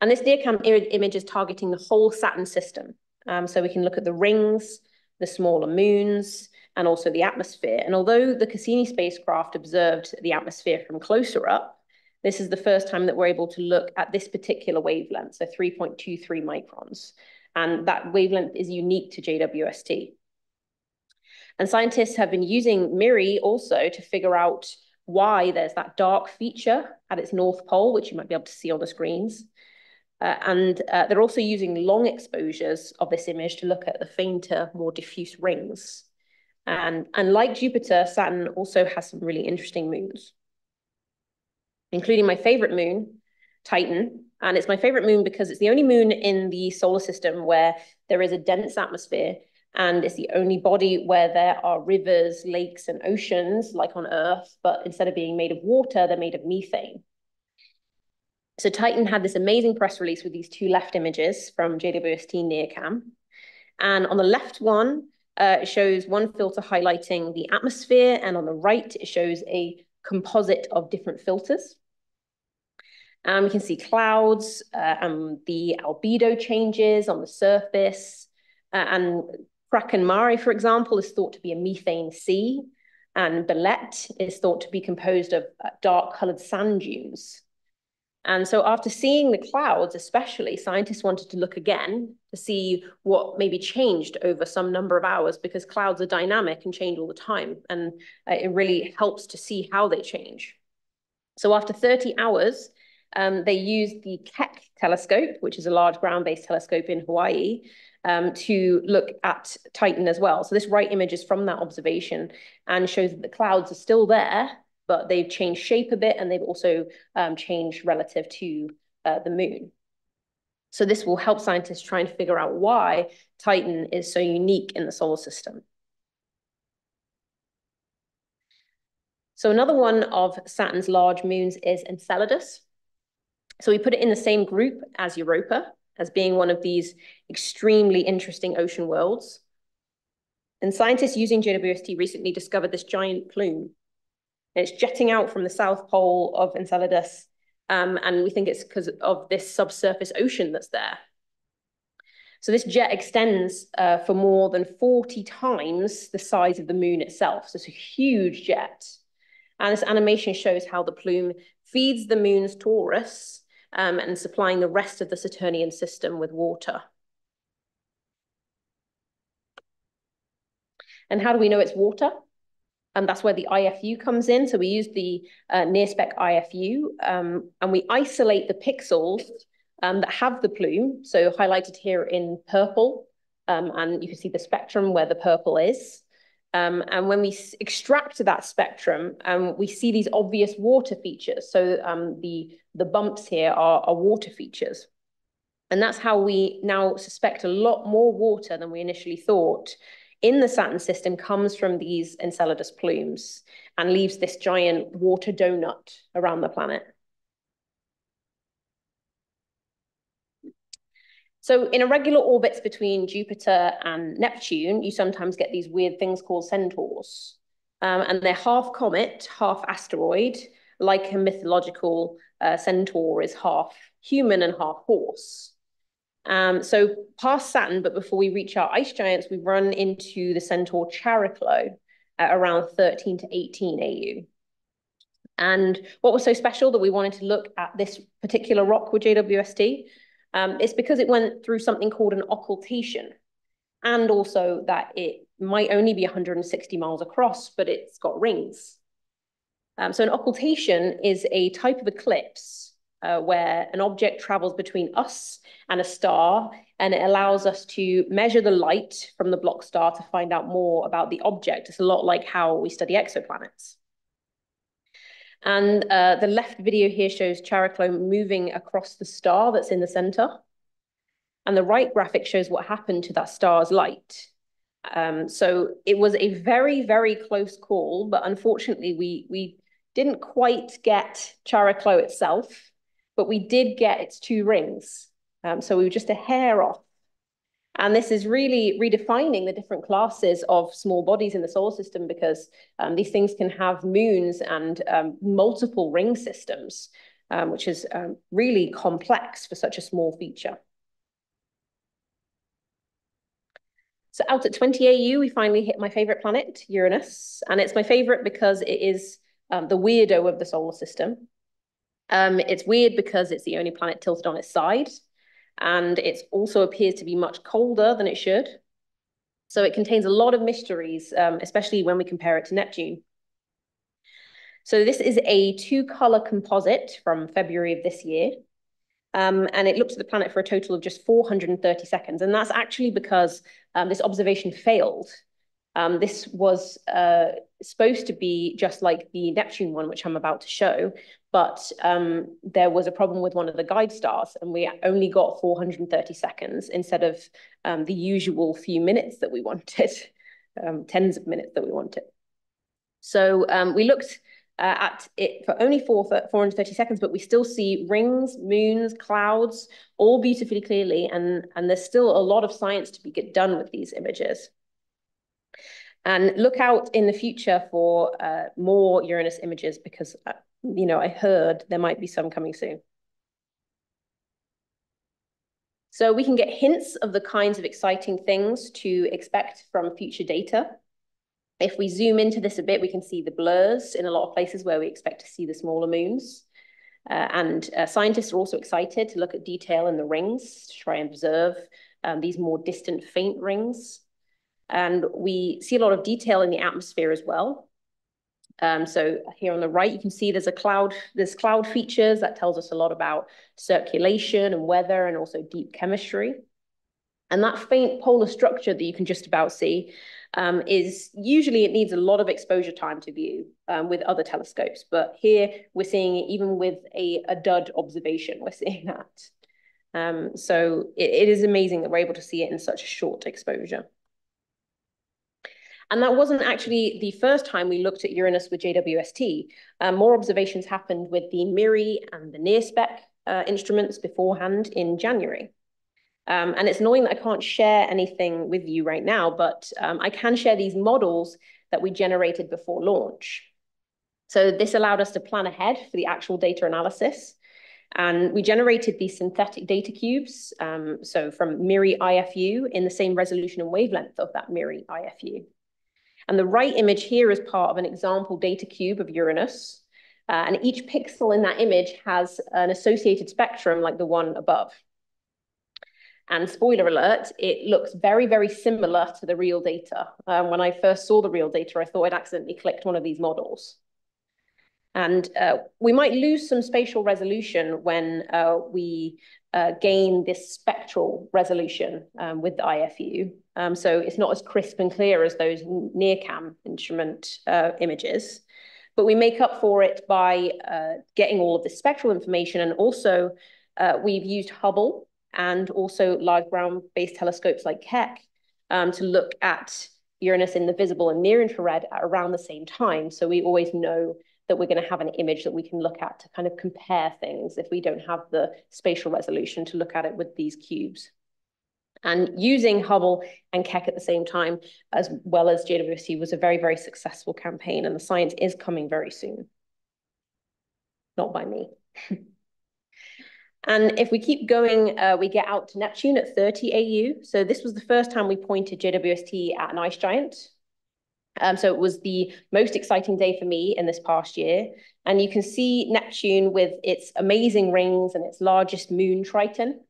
And this NIRCam image is targeting the whole Saturn system. Um, so we can look at the rings, the smaller moons, and also the atmosphere. And although the Cassini spacecraft observed the atmosphere from closer up, this is the first time that we're able to look at this particular wavelength, so 3.23 microns. And that wavelength is unique to JWST. And scientists have been using MIRI also to figure out why there's that dark feature at its north pole, which you might be able to see on the screens. Uh, and uh, they're also using long exposures of this image to look at the fainter, more diffuse rings. And, and like Jupiter, Saturn also has some really interesting moons, including my favorite moon, Titan. And it's my favorite moon because it's the only moon in the solar system where there is a dense atmosphere and it's the only body where there are rivers, lakes, and oceans like on Earth, but instead of being made of water, they're made of methane. So Titan had this amazing press release with these two left images from JWST NIRCam. And on the left one, uh, it shows one filter highlighting the atmosphere, and on the right, it shows a composite of different filters. And we can see clouds, uh, and the albedo changes on the surface, uh, and Kraken Mare, for example, is thought to be a methane sea, and Belet is thought to be composed of uh, dark-colored sand dunes. And so after seeing the clouds, especially, scientists wanted to look again to see what maybe changed over some number of hours because clouds are dynamic and change all the time. And uh, it really helps to see how they change. So after 30 hours, um, they used the Keck telescope, which is a large ground-based telescope in Hawaii, um, to look at Titan as well. So this right image is from that observation and shows that the clouds are still there, but they've changed shape a bit and they've also um, changed relative to uh, the moon. So this will help scientists try and figure out why Titan is so unique in the solar system. So another one of Saturn's large moons is Enceladus. So we put it in the same group as Europa, as being one of these extremely interesting ocean worlds. And scientists using JWST recently discovered this giant plume it's jetting out from the south pole of Enceladus. Um, and we think it's because of this subsurface ocean that's there. So this jet extends uh, for more than 40 times the size of the moon itself. So it's a huge jet. And this animation shows how the plume feeds the moon's torus um, and supplying the rest of the Saturnian system with water. And how do we know it's water? and that's where the IFU comes in. So we use the uh, Spec IFU, um, and we isolate the pixels um, that have the plume, so highlighted here in purple, um, and you can see the spectrum where the purple is. Um, and when we extract that spectrum, um, we see these obvious water features. So um, the, the bumps here are, are water features. And that's how we now suspect a lot more water than we initially thought in the Saturn system comes from these Enceladus plumes and leaves this giant water donut around the planet. So in irregular orbits between Jupiter and Neptune, you sometimes get these weird things called centaurs. Um, and they're half comet, half asteroid, like a mythological uh, centaur is half human and half horse. Um, so past Saturn, but before we reach our ice giants, we run into the centaur Chariklo at around 13 to 18 AU. And what was so special that we wanted to look at this particular rock with JWST? Um, it's because it went through something called an occultation, and also that it might only be 160 miles across, but it's got rings. Um, so an occultation is a type of eclipse uh, where an object travels between us and a star, and it allows us to measure the light from the block star to find out more about the object. It's a lot like how we study exoplanets. And uh, the left video here shows Chariklo moving across the star that's in the center. And the right graphic shows what happened to that star's light. Um, so it was a very, very close call, but unfortunately we, we didn't quite get Chariklo itself but we did get its two rings. Um, so we were just a hair off. And this is really redefining the different classes of small bodies in the solar system because um, these things can have moons and um, multiple ring systems, um, which is um, really complex for such a small feature. So out at 20 AU, we finally hit my favorite planet, Uranus. And it's my favorite because it is um, the weirdo of the solar system. Um, it's weird because it's the only planet tilted on its side, and it also appears to be much colder than it should. So it contains a lot of mysteries, um, especially when we compare it to Neptune. So this is a two-color composite from February of this year. Um, and it looked at the planet for a total of just 430 seconds. And that's actually because um, this observation failed. Um, this was uh, supposed to be just like the Neptune one, which I'm about to show, but um, there was a problem with one of the guide stars and we only got 430 seconds instead of um, the usual few minutes that we wanted, um, tens of minutes that we wanted. So um, we looked uh, at it for only four, 430 seconds, but we still see rings, moons, clouds, all beautifully clearly, and, and there's still a lot of science to be get done with these images. And look out in the future for uh, more Uranus images because, uh, you know, I heard there might be some coming soon. So we can get hints of the kinds of exciting things to expect from future data. If we zoom into this a bit, we can see the blurs in a lot of places where we expect to see the smaller moons. Uh, and uh, scientists are also excited to look at detail in the rings to try and observe um, these more distant faint rings. And we see a lot of detail in the atmosphere as well. Um, so here on the right, you can see there's a cloud, there's cloud features that tells us a lot about circulation and weather and also deep chemistry. And that faint polar structure that you can just about see um, is usually it needs a lot of exposure time to view um, with other telescopes. But here we're seeing it even with a, a dud observation, we're seeing that. Um, so it, it is amazing that we're able to see it in such a short exposure. And that wasn't actually the first time we looked at Uranus with JWST. Um, more observations happened with the MIRI and the NIRSPEC uh, instruments beforehand in January. Um, and it's annoying that I can't share anything with you right now, but um, I can share these models that we generated before launch. So this allowed us to plan ahead for the actual data analysis. And we generated these synthetic data cubes, um, so from MIRI IFU in the same resolution and wavelength of that MIRI IFU. And the right image here is part of an example data cube of Uranus. Uh, and each pixel in that image has an associated spectrum like the one above. And spoiler alert, it looks very, very similar to the real data. Um, when I first saw the real data, I thought I'd accidentally clicked one of these models. And uh, we might lose some spatial resolution when uh, we uh, gain this spectral resolution um, with the IFU. Um, so it's not as crisp and clear as those NIRCam instrument uh, images. But we make up for it by uh, getting all of the spectral information. And also, uh, we've used Hubble and also large ground-based telescopes like Keck um, to look at Uranus in the visible and near infrared at around the same time. So we always know that we're going to have an image that we can look at to kind of compare things if we don't have the spatial resolution to look at it with these cubes. And using Hubble and Keck at the same time, as well as JWST, was a very, very successful campaign, and the science is coming very soon. Not by me. And if we keep going, uh, we get out to Neptune at 30 AU. So this was the first time we pointed JWST at an ice giant. Um, so it was the most exciting day for me in this past year. And you can see Neptune with its amazing rings and its largest moon, Triton.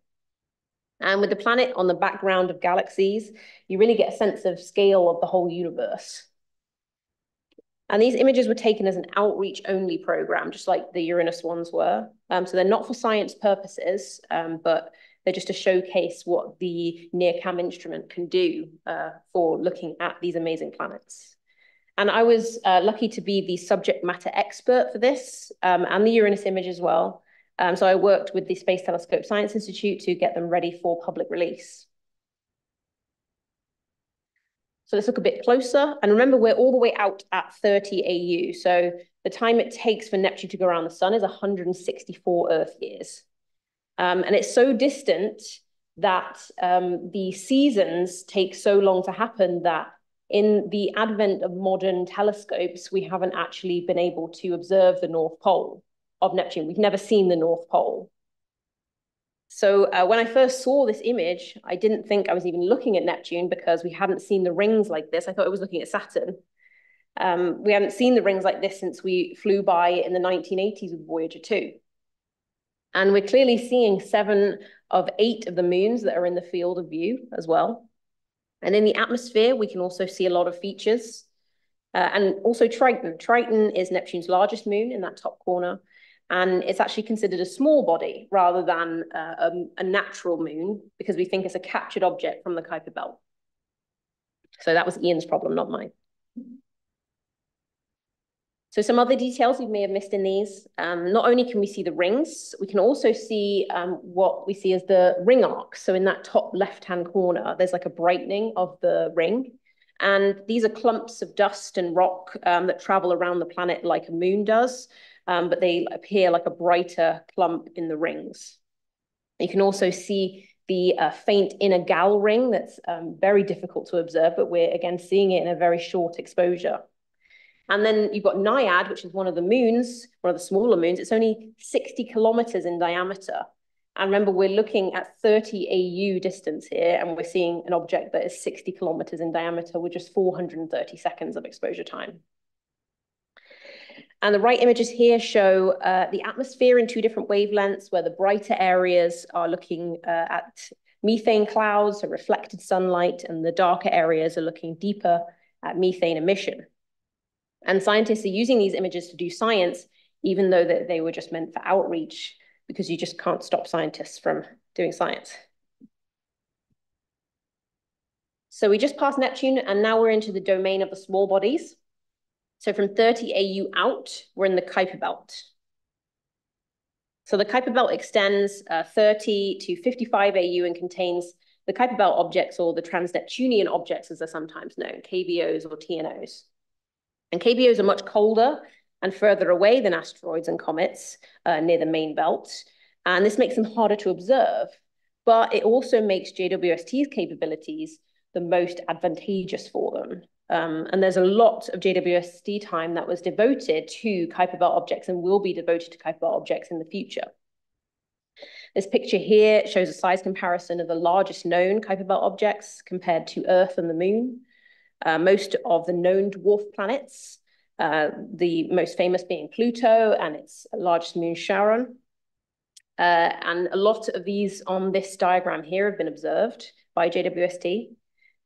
And with the planet on the background of galaxies, you really get a sense of scale of the whole universe. And these images were taken as an outreach only program, just like the Uranus ones were. Um, so they're not for science purposes, um, but they're just to showcase what the NIRCam instrument can do uh, for looking at these amazing planets. And I was uh, lucky to be the subject matter expert for this um, and the Uranus image as well. Um, so I worked with the Space Telescope Science Institute to get them ready for public release. So let's look a bit closer. And remember, we're all the way out at 30 AU. So the time it takes for Neptune to go around the sun is 164 Earth years. Um, and it's so distant that um, the seasons take so long to happen that in the advent of modern telescopes, we haven't actually been able to observe the North Pole of Neptune. We've never seen the North Pole. So uh, when I first saw this image, I didn't think I was even looking at Neptune because we hadn't seen the rings like this. I thought I was looking at Saturn. Um, we hadn't seen the rings like this since we flew by in the 1980s with Voyager 2. And we're clearly seeing seven of eight of the moons that are in the field of view as well. And in the atmosphere, we can also see a lot of features. Uh, and also Triton. Triton is Neptune's largest moon in that top corner and it's actually considered a small body rather than uh, a, a, natural moon because we think it's a captured object from the Kuiper Belt. So that was Ian's problem, not mine. So some other details you may have missed in these. Um, not only can we see the rings, we can also see um, what we see as the ring arc. So in that top left-hand corner, there's like a brightening of the ring. And these are clumps of dust and rock um, that travel around the planet like a moon does um, but they appear like a brighter clump in the rings. You can also see the uh, faint inner Galle ring that's um, very difficult to observe, but we're again seeing it in a very short exposure. And then you've got Naiad, which is one of the moons, one of the smaller moons. It's only 60 kilometers in diameter. And remember, we're looking at 30 AU distance here, and we're seeing an object that is 60 kilometers in diameter with just 430 seconds of exposure time. And the right images here show uh, the atmosphere in two different wavelengths, where the brighter areas are looking uh, at methane clouds, so reflected sunlight, and the darker areas are looking deeper at methane emission. And scientists are using these images to do science, even though that they were just meant for outreach, because you just can't stop scientists from doing science. So we just passed Neptune, and now we're into the domain of the small bodies. So from 30 AU out, we're in the Kuiper belt. So the Kuiper belt extends uh, 30 to 55 AU and contains the Kuiper belt objects or the trans-Neptunian objects as they're sometimes known, KBOs or TNOs. And KBOs are much colder and further away than asteroids and comets uh, near the main belt. And this makes them harder to observe, but it also makes JWST's capabilities the most advantageous for them. Um, and there's a lot of JWST time that was devoted to Kuiper Belt objects and will be devoted to Kuiper Belt objects in the future. This picture here shows a size comparison of the largest known Kuiper Belt objects compared to Earth and the Moon. Uh, most of the known dwarf planets, uh, the most famous being Pluto and its largest moon Charon. Uh, and a lot of these on this diagram here have been observed by JWST.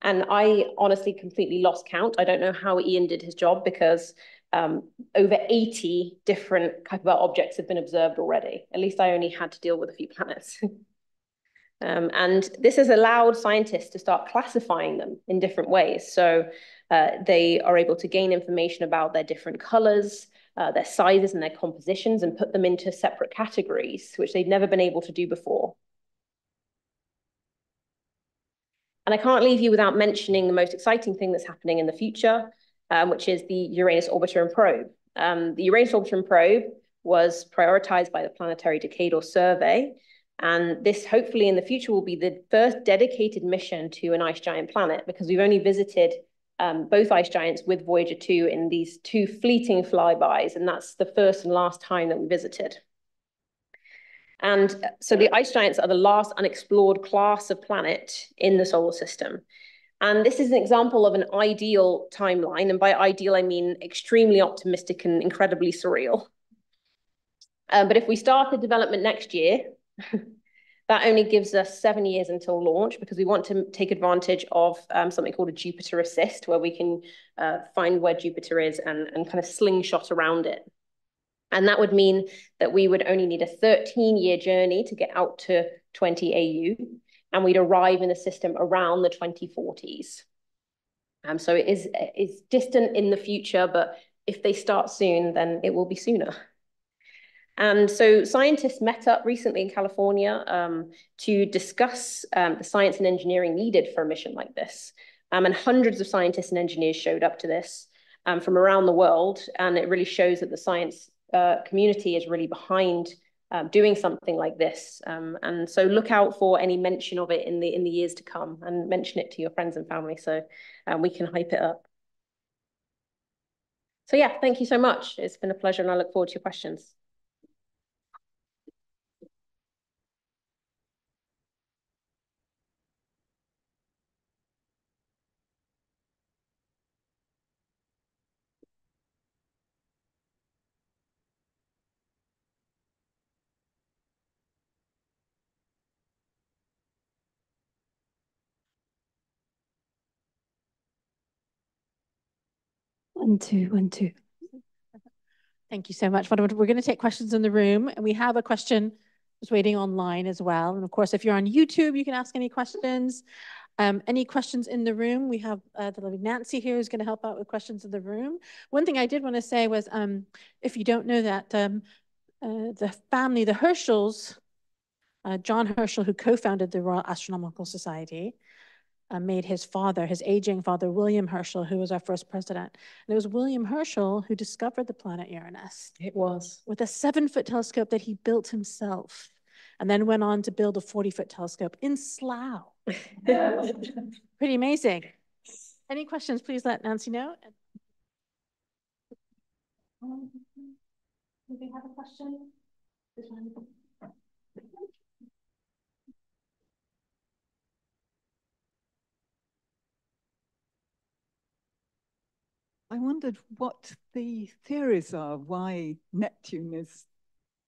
And I honestly completely lost count. I don't know how Ian did his job because um, over 80 different Kuiper objects have been observed already. At least I only had to deal with a few planets. um, and this has allowed scientists to start classifying them in different ways. So uh, they are able to gain information about their different colors, uh, their sizes and their compositions and put them into separate categories, which they'd never been able to do before. And I can't leave you without mentioning the most exciting thing that's happening in the future, um, which is the Uranus Orbiter and Probe. Um, the Uranus Orbiter and Probe was prioritized by the Planetary Decadal Survey. And this hopefully in the future will be the first dedicated mission to an ice giant planet because we've only visited um, both ice giants with Voyager 2 in these two fleeting flybys. And that's the first and last time that we visited. And so the ice giants are the last unexplored class of planet in the solar system. And this is an example of an ideal timeline. And by ideal, I mean extremely optimistic and incredibly surreal. Um, but if we start the development next year, that only gives us seven years until launch because we want to take advantage of um, something called a Jupiter assist, where we can uh, find where Jupiter is and, and kind of slingshot around it. And that would mean that we would only need a 13 year journey to get out to 20 AU, and we'd arrive in the system around the 2040s. Um, so it is, is distant in the future, but if they start soon, then it will be sooner. And so scientists met up recently in California um, to discuss um, the science and engineering needed for a mission like this. Um, and hundreds of scientists and engineers showed up to this um, from around the world. And it really shows that the science uh, community is really behind um, doing something like this. Um, and so look out for any mention of it in the in the years to come and mention it to your friends and family so um, we can hype it up. So yeah, thank you so much. It's been a pleasure and I look forward to your questions. One, two, one, two. Thank you so much. We're going to take questions in the room, and we have a question waiting online as well. And of course, if you're on YouTube, you can ask any questions. Um, any questions in the room? We have uh, the lovely Nancy here who's going to help out with questions in the room. One thing I did want to say was, um, if you don't know that, um, uh, the family, the Herschels, uh, John Herschel, who co-founded the Royal Astronomical Society, uh, made his father, his aging father, William Herschel, who was our first president. And it was William Herschel who discovered the planet Uranus. It was. With a seven foot telescope that he built himself and then went on to build a 40 foot telescope in Slough. Pretty amazing. Any questions, please let Nancy know. Do they have a question? I wondered what the theories are why Neptune is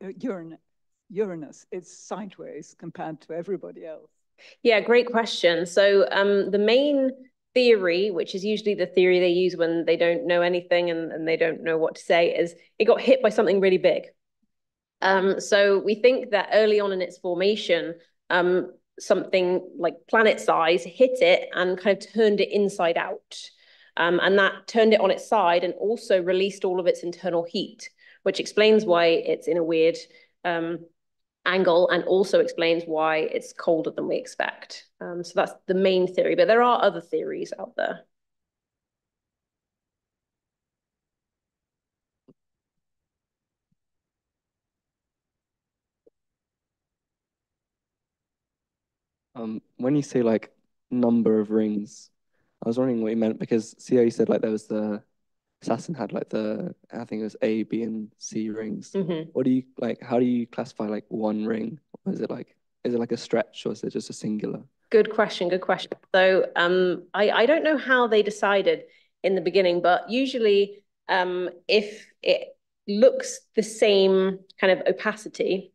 uh, Uranus, Uranus is sideways compared to everybody else. Yeah, great question. So um, the main theory, which is usually the theory they use when they don't know anything and, and they don't know what to say, is it got hit by something really big. Um, so we think that early on in its formation, um, something like planet size hit it and kind of turned it inside out. Um, and that turned it on its side and also released all of its internal heat, which explains why it's in a weird um, angle and also explains why it's colder than we expect. Um, so that's the main theory, but there are other theories out there. Um, when you say like number of rings, I was wondering what you meant because see how you said like there was the Saturn had like the I think it was A, B, and C rings. Mhm. What do you like? How do you classify like one ring? Or is it like is it like a stretch or is it just a singular? Good question. Good question. So um, I, I don't know how they decided in the beginning, but usually um, if it looks the same kind of opacity,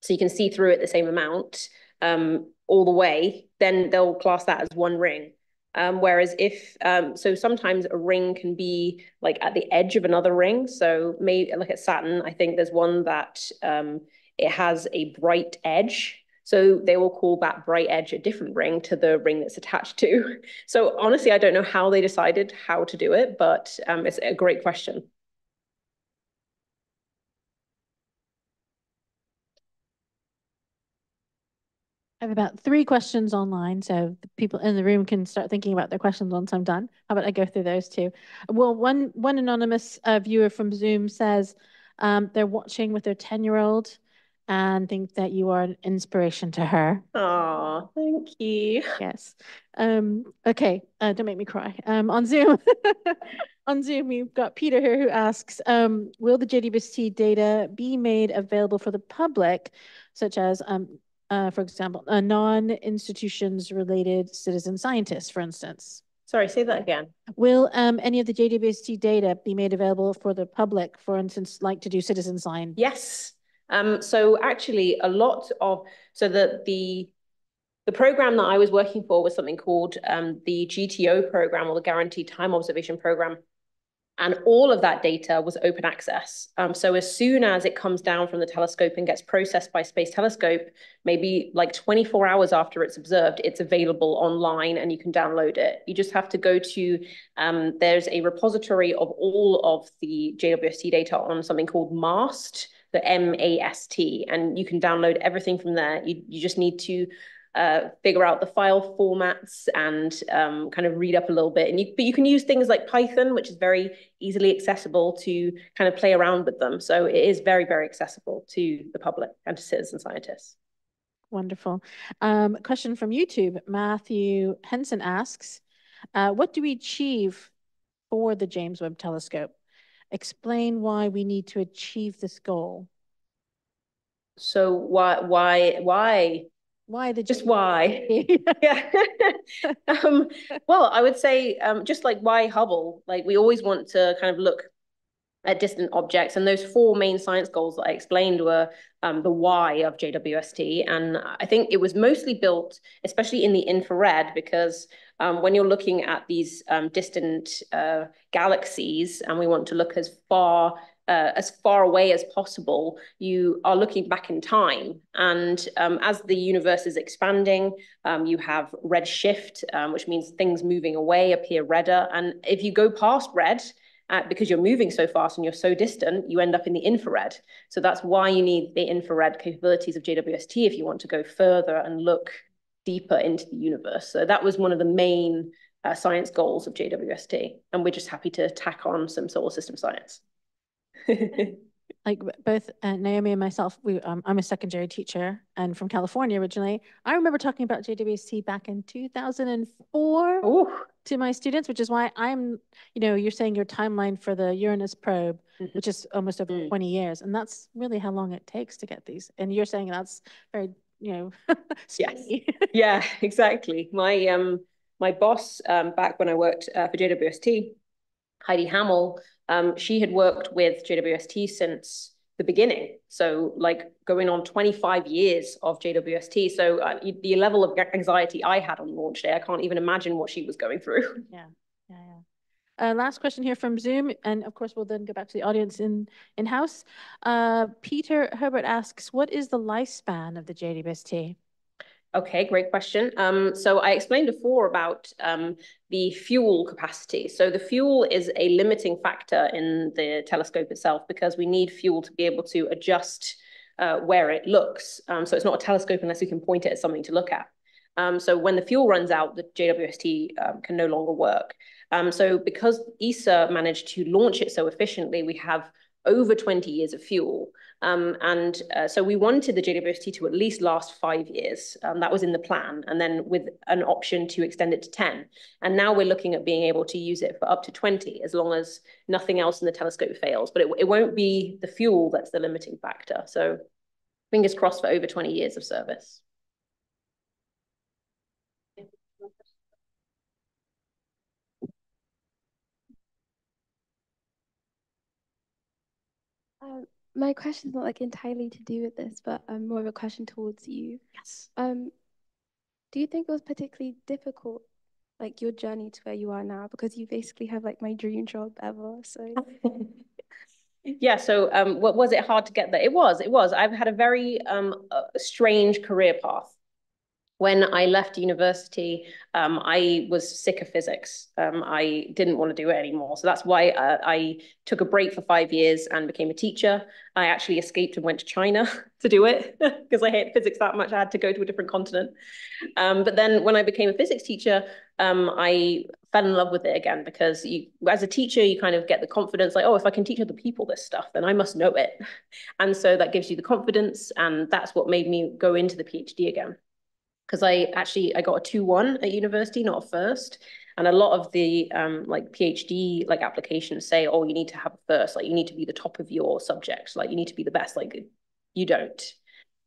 so you can see through it the same amount um, all the way, then they'll class that as one ring. Um, whereas if, um, so sometimes a ring can be like at the edge of another ring. So maybe look at Saturn, I think there's one that um, it has a bright edge. So they will call that bright edge a different ring to the ring that's attached to. So honestly, I don't know how they decided how to do it, but um, it's a great question. I have about three questions online, so the people in the room can start thinking about their questions once I'm done. How about I go through those two? Well, one one anonymous uh, viewer from Zoom says um, they're watching with their 10-year-old and think that you are an inspiration to her. Oh, thank you. Yes. Um, okay, uh, don't make me cry. Um, on Zoom, on Zoom, we've got Peter here who asks, um, will the JWST data be made available for the public, such as um, uh, for example, a non-institutions related citizen scientists, for instance. Sorry, say that again. Will um, any of the JWST data be made available for the public, for instance, like to do citizen science? Yes. Um, so actually a lot of, so the, the, the program that I was working for was something called um, the GTO program or the Guaranteed Time Observation Program. And all of that data was open access. Um, so as soon as it comes down from the telescope and gets processed by Space Telescope, maybe like 24 hours after it's observed, it's available online and you can download it. You just have to go to, um, there's a repository of all of the JWST data on something called MAST, the M-A-S-T, and you can download everything from there. You, you just need to uh, figure out the file formats and um, kind of read up a little bit. And you, but you can use things like Python, which is very easily accessible to kind of play around with them. So it is very, very accessible to the public and to citizen scientists. Wonderful. Um, question from YouTube. Matthew Henson asks, uh, what do we achieve for the James Webb Telescope? Explain why we need to achieve this goal. So why, why, why why the just why? yeah. um, well, I would say um, just like why Hubble, like we always want to kind of look at distant objects. And those four main science goals that I explained were um, the why of JWST. And I think it was mostly built, especially in the infrared, because um, when you're looking at these um, distant uh, galaxies, and we want to look as far uh, as far away as possible, you are looking back in time. And um, as the universe is expanding, um, you have red shift, um, which means things moving away appear redder. And if you go past red, uh, because you're moving so fast and you're so distant, you end up in the infrared. So that's why you need the infrared capabilities of JWST if you want to go further and look deeper into the universe. So that was one of the main uh, science goals of JWST. And we're just happy to tack on some solar system science. like both uh, Naomi and myself, we um, I'm a secondary teacher and from California originally. I remember talking about JWST back in 2004 Ooh. to my students, which is why I'm, you know, you're saying your timeline for the Uranus probe, mm -hmm. which is almost over mm. 20 years, and that's really how long it takes to get these. And you're saying that's very, you know, yes, yeah, exactly. My um my boss um back when I worked uh, for JWST Heidi Hammel, um, she had worked with JWST since the beginning. So like going on 25 years of JWST. So uh, the level of anxiety I had on launch day, I can't even imagine what she was going through. Yeah, yeah. Uh, last question here from Zoom, and of course we'll then go back to the audience in in house. Uh, Peter Herbert asks, "What is the lifespan of the JWST?" Okay, great question. Um, so I explained before about um, the fuel capacity. So the fuel is a limiting factor in the telescope itself because we need fuel to be able to adjust uh, where it looks. Um, so it's not a telescope unless we can point it at something to look at. Um, so when the fuel runs out, the JWST um, can no longer work. Um, so because ESA managed to launch it so efficiently, we have over 20 years of fuel. Um, and uh, so we wanted the JWST to at least last five years. Um, that was in the plan, and then with an option to extend it to 10. And now we're looking at being able to use it for up to 20, as long as nothing else in the telescope fails. But it, it won't be the fuel that's the limiting factor. So fingers crossed for over 20 years of service. Um, my question's not like entirely to do with this, but um, more of a question towards you. Yes. Um, do you think it was particularly difficult, like your journey to where you are now? Because you basically have like my dream job ever. So. yeah. So, um, what was it hard to get there? It was. It was. I've had a very um uh, strange career path when I left university, um, I was sick of physics. Um, I didn't want to do it anymore. So that's why uh, I took a break for five years and became a teacher. I actually escaped and went to China to do it because I hate physics that much. I had to go to a different continent. Um, but then when I became a physics teacher, um, I fell in love with it again because you, as a teacher, you kind of get the confidence like, oh, if I can teach other people this stuff, then I must know it. And so that gives you the confidence. And that's what made me go into the PhD again because I actually I got a 2-1 at university, not a first. And a lot of the um, like PhD like applications say, oh, you need to have a first, like you need to be the top of your subject, like you need to be the best. Like you don't.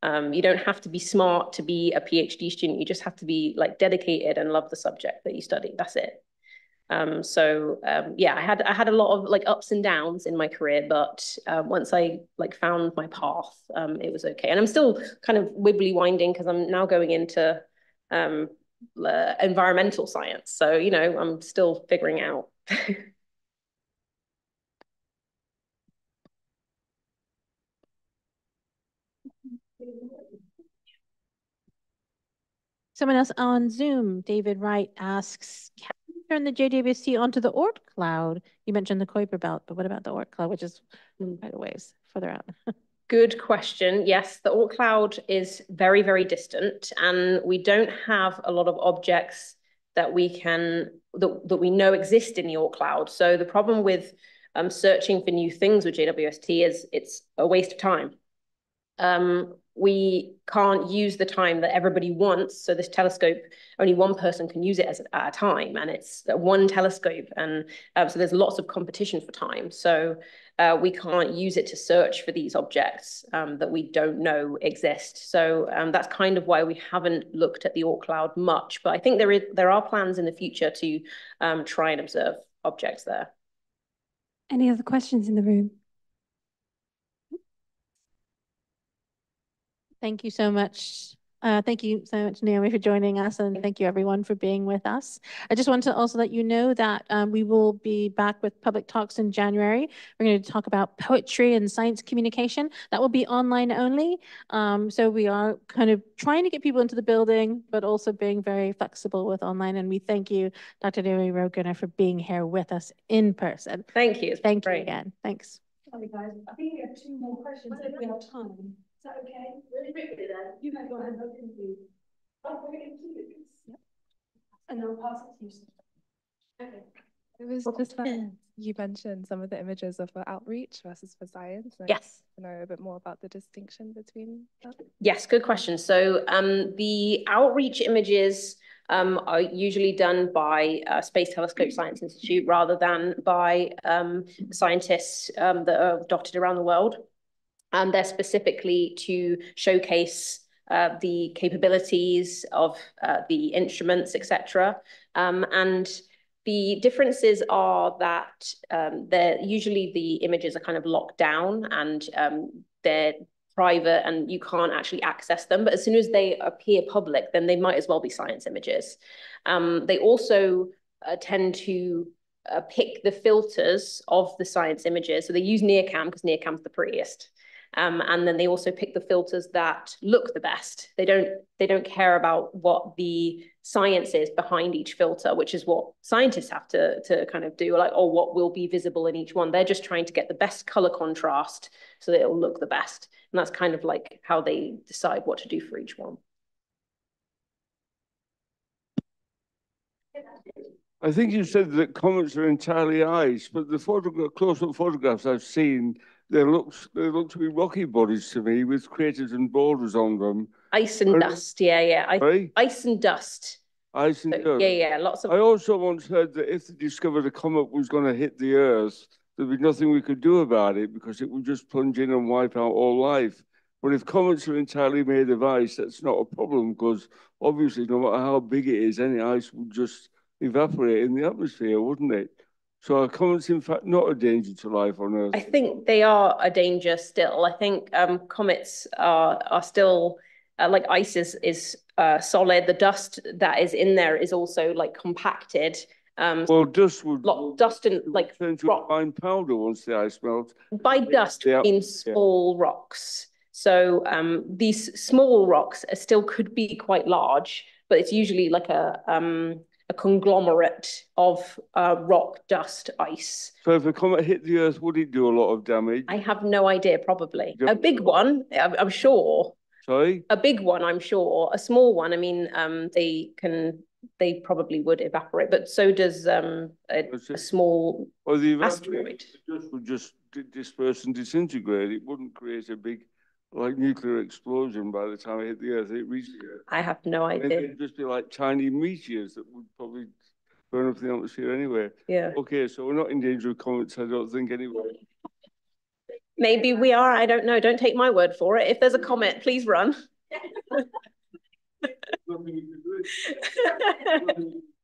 Um, you don't have to be smart to be a PhD student. You just have to be like dedicated and love the subject that you study. That's it. Um, so um, yeah, I had I had a lot of like ups and downs in my career, but uh, once I like found my path, um, it was okay. And I'm still kind of wibbly winding because I'm now going into um, uh, environmental science. So you know, I'm still figuring out. Someone else on Zoom, David Wright asks, turn the JWST onto the Oort cloud? You mentioned the Kuiper belt, but what about the Oort cloud, which is quite a ways further out? Good question. Yes, the Oort cloud is very, very distant, and we don't have a lot of objects that we can that, that we know exist in the Oort cloud. So the problem with um, searching for new things with JWST is it's a waste of time. Um, we can't use the time that everybody wants. So this telescope, only one person can use it as, at a time, and it's one telescope, and um, so there's lots of competition for time. So uh, we can't use it to search for these objects um, that we don't know exist. So um, that's kind of why we haven't looked at the Oort cloud much. But I think there is there are plans in the future to um, try and observe objects there. Any other questions in the room? Thank you so much. Uh, thank you so much, Naomi, for joining us, and thank you everyone for being with us. I just want to also let you know that um, we will be back with public talks in January. We're going to talk about poetry and science communication. That will be online only. Um, so we are kind of trying to get people into the building, but also being very flexible with online. And we thank you, Dr. Naomi Rowe-Gurney, for being here with us in person. Thank you. Thank great. you again. Thanks. Sorry, guys. I think we have two more questions if we have time. Is that okay? Really quickly then. You can go ahead and didn't you? Oh, we're going to keep it. Yep. And I'll pass it to you. Okay. It was just that you mentioned some of the images of for outreach versus for science. yes. To know a bit more about the distinction between that. Yes, good question. So um, the outreach images um, are usually done by uh, Space Telescope Science Institute rather than by um, scientists um, that are dotted around the world and they're specifically to showcase uh, the capabilities of uh, the instruments, etc. Um, and the differences are that um, they're usually the images are kind of locked down and um, they're private and you can't actually access them. But as soon as they appear public, then they might as well be science images. Um, they also uh, tend to uh, pick the filters of the science images. So they use NIRCam because NIRCam's the prettiest. Um, and then they also pick the filters that look the best. They don't they don't care about what the science is behind each filter, which is what scientists have to to kind of do, like, oh, what will be visible in each one. They're just trying to get the best color contrast so that it'll look the best. And that's kind of like how they decide what to do for each one. I think you said that comets are entirely ice, but the photograph, close-up photographs I've seen they look they look to be rocky bodies to me with craters and boulders on them. Ice and dust, yeah, yeah. I, ice and dust. Ice and so, dust. Yeah, yeah, lots of. I also once heard that if they discovered a comet was going to hit the Earth, there'd be nothing we could do about it because it would just plunge in and wipe out all life. But if comets are entirely made of ice, that's not a problem because obviously, no matter how big it is, any ice would just evaporate in the atmosphere, wouldn't it? So are comets, in fact, not a danger to life on Earth? I think they are a danger still. I think um, comets are are still uh, like ice is is uh, solid. The dust that is in there is also like compacted. Um, well, dust would lot, dust and like turn to rock. fine powder once the ice melts. By dust, yeah. in small yeah. rocks. So um, these small rocks still could be quite large, but it's usually like a um, a conglomerate of uh, rock, dust, ice. So if a comet hit the Earth, would it do a lot of damage? I have no idea, probably. A big one, I'm sure. Sorry? A big one, I'm sure. A small one, I mean, um, they can, they probably would evaporate, but so does um, a, a small well, the asteroid. Just would just disperse and disintegrate. It wouldn't create a big like nuclear explosion by the time it hit the Earth. It reached the Earth. I have no idea. It'd just be like tiny meteors that would probably burn up the atmosphere anyway. Yeah. Okay, so we're not in danger of comets, I don't think, anyway. Maybe we are. I don't know. Don't take my word for it. If there's a comet, please run.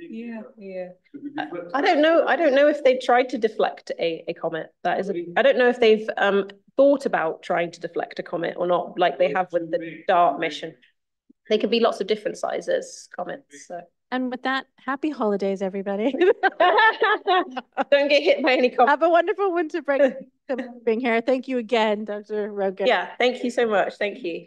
yeah, yeah. I, don't know. I don't know if they tried to deflect a, a comet. That is, I don't know if they've um thought about trying to deflect a comet or not, like they have with the DART mission. They could be lots of different sizes comets. So. And with that, happy holidays, everybody. Don't get hit by any comets. Have a wonderful winter break being here. Thank you again, Dr. Rowe-Gurney. Yeah, thank you so much. Thank you.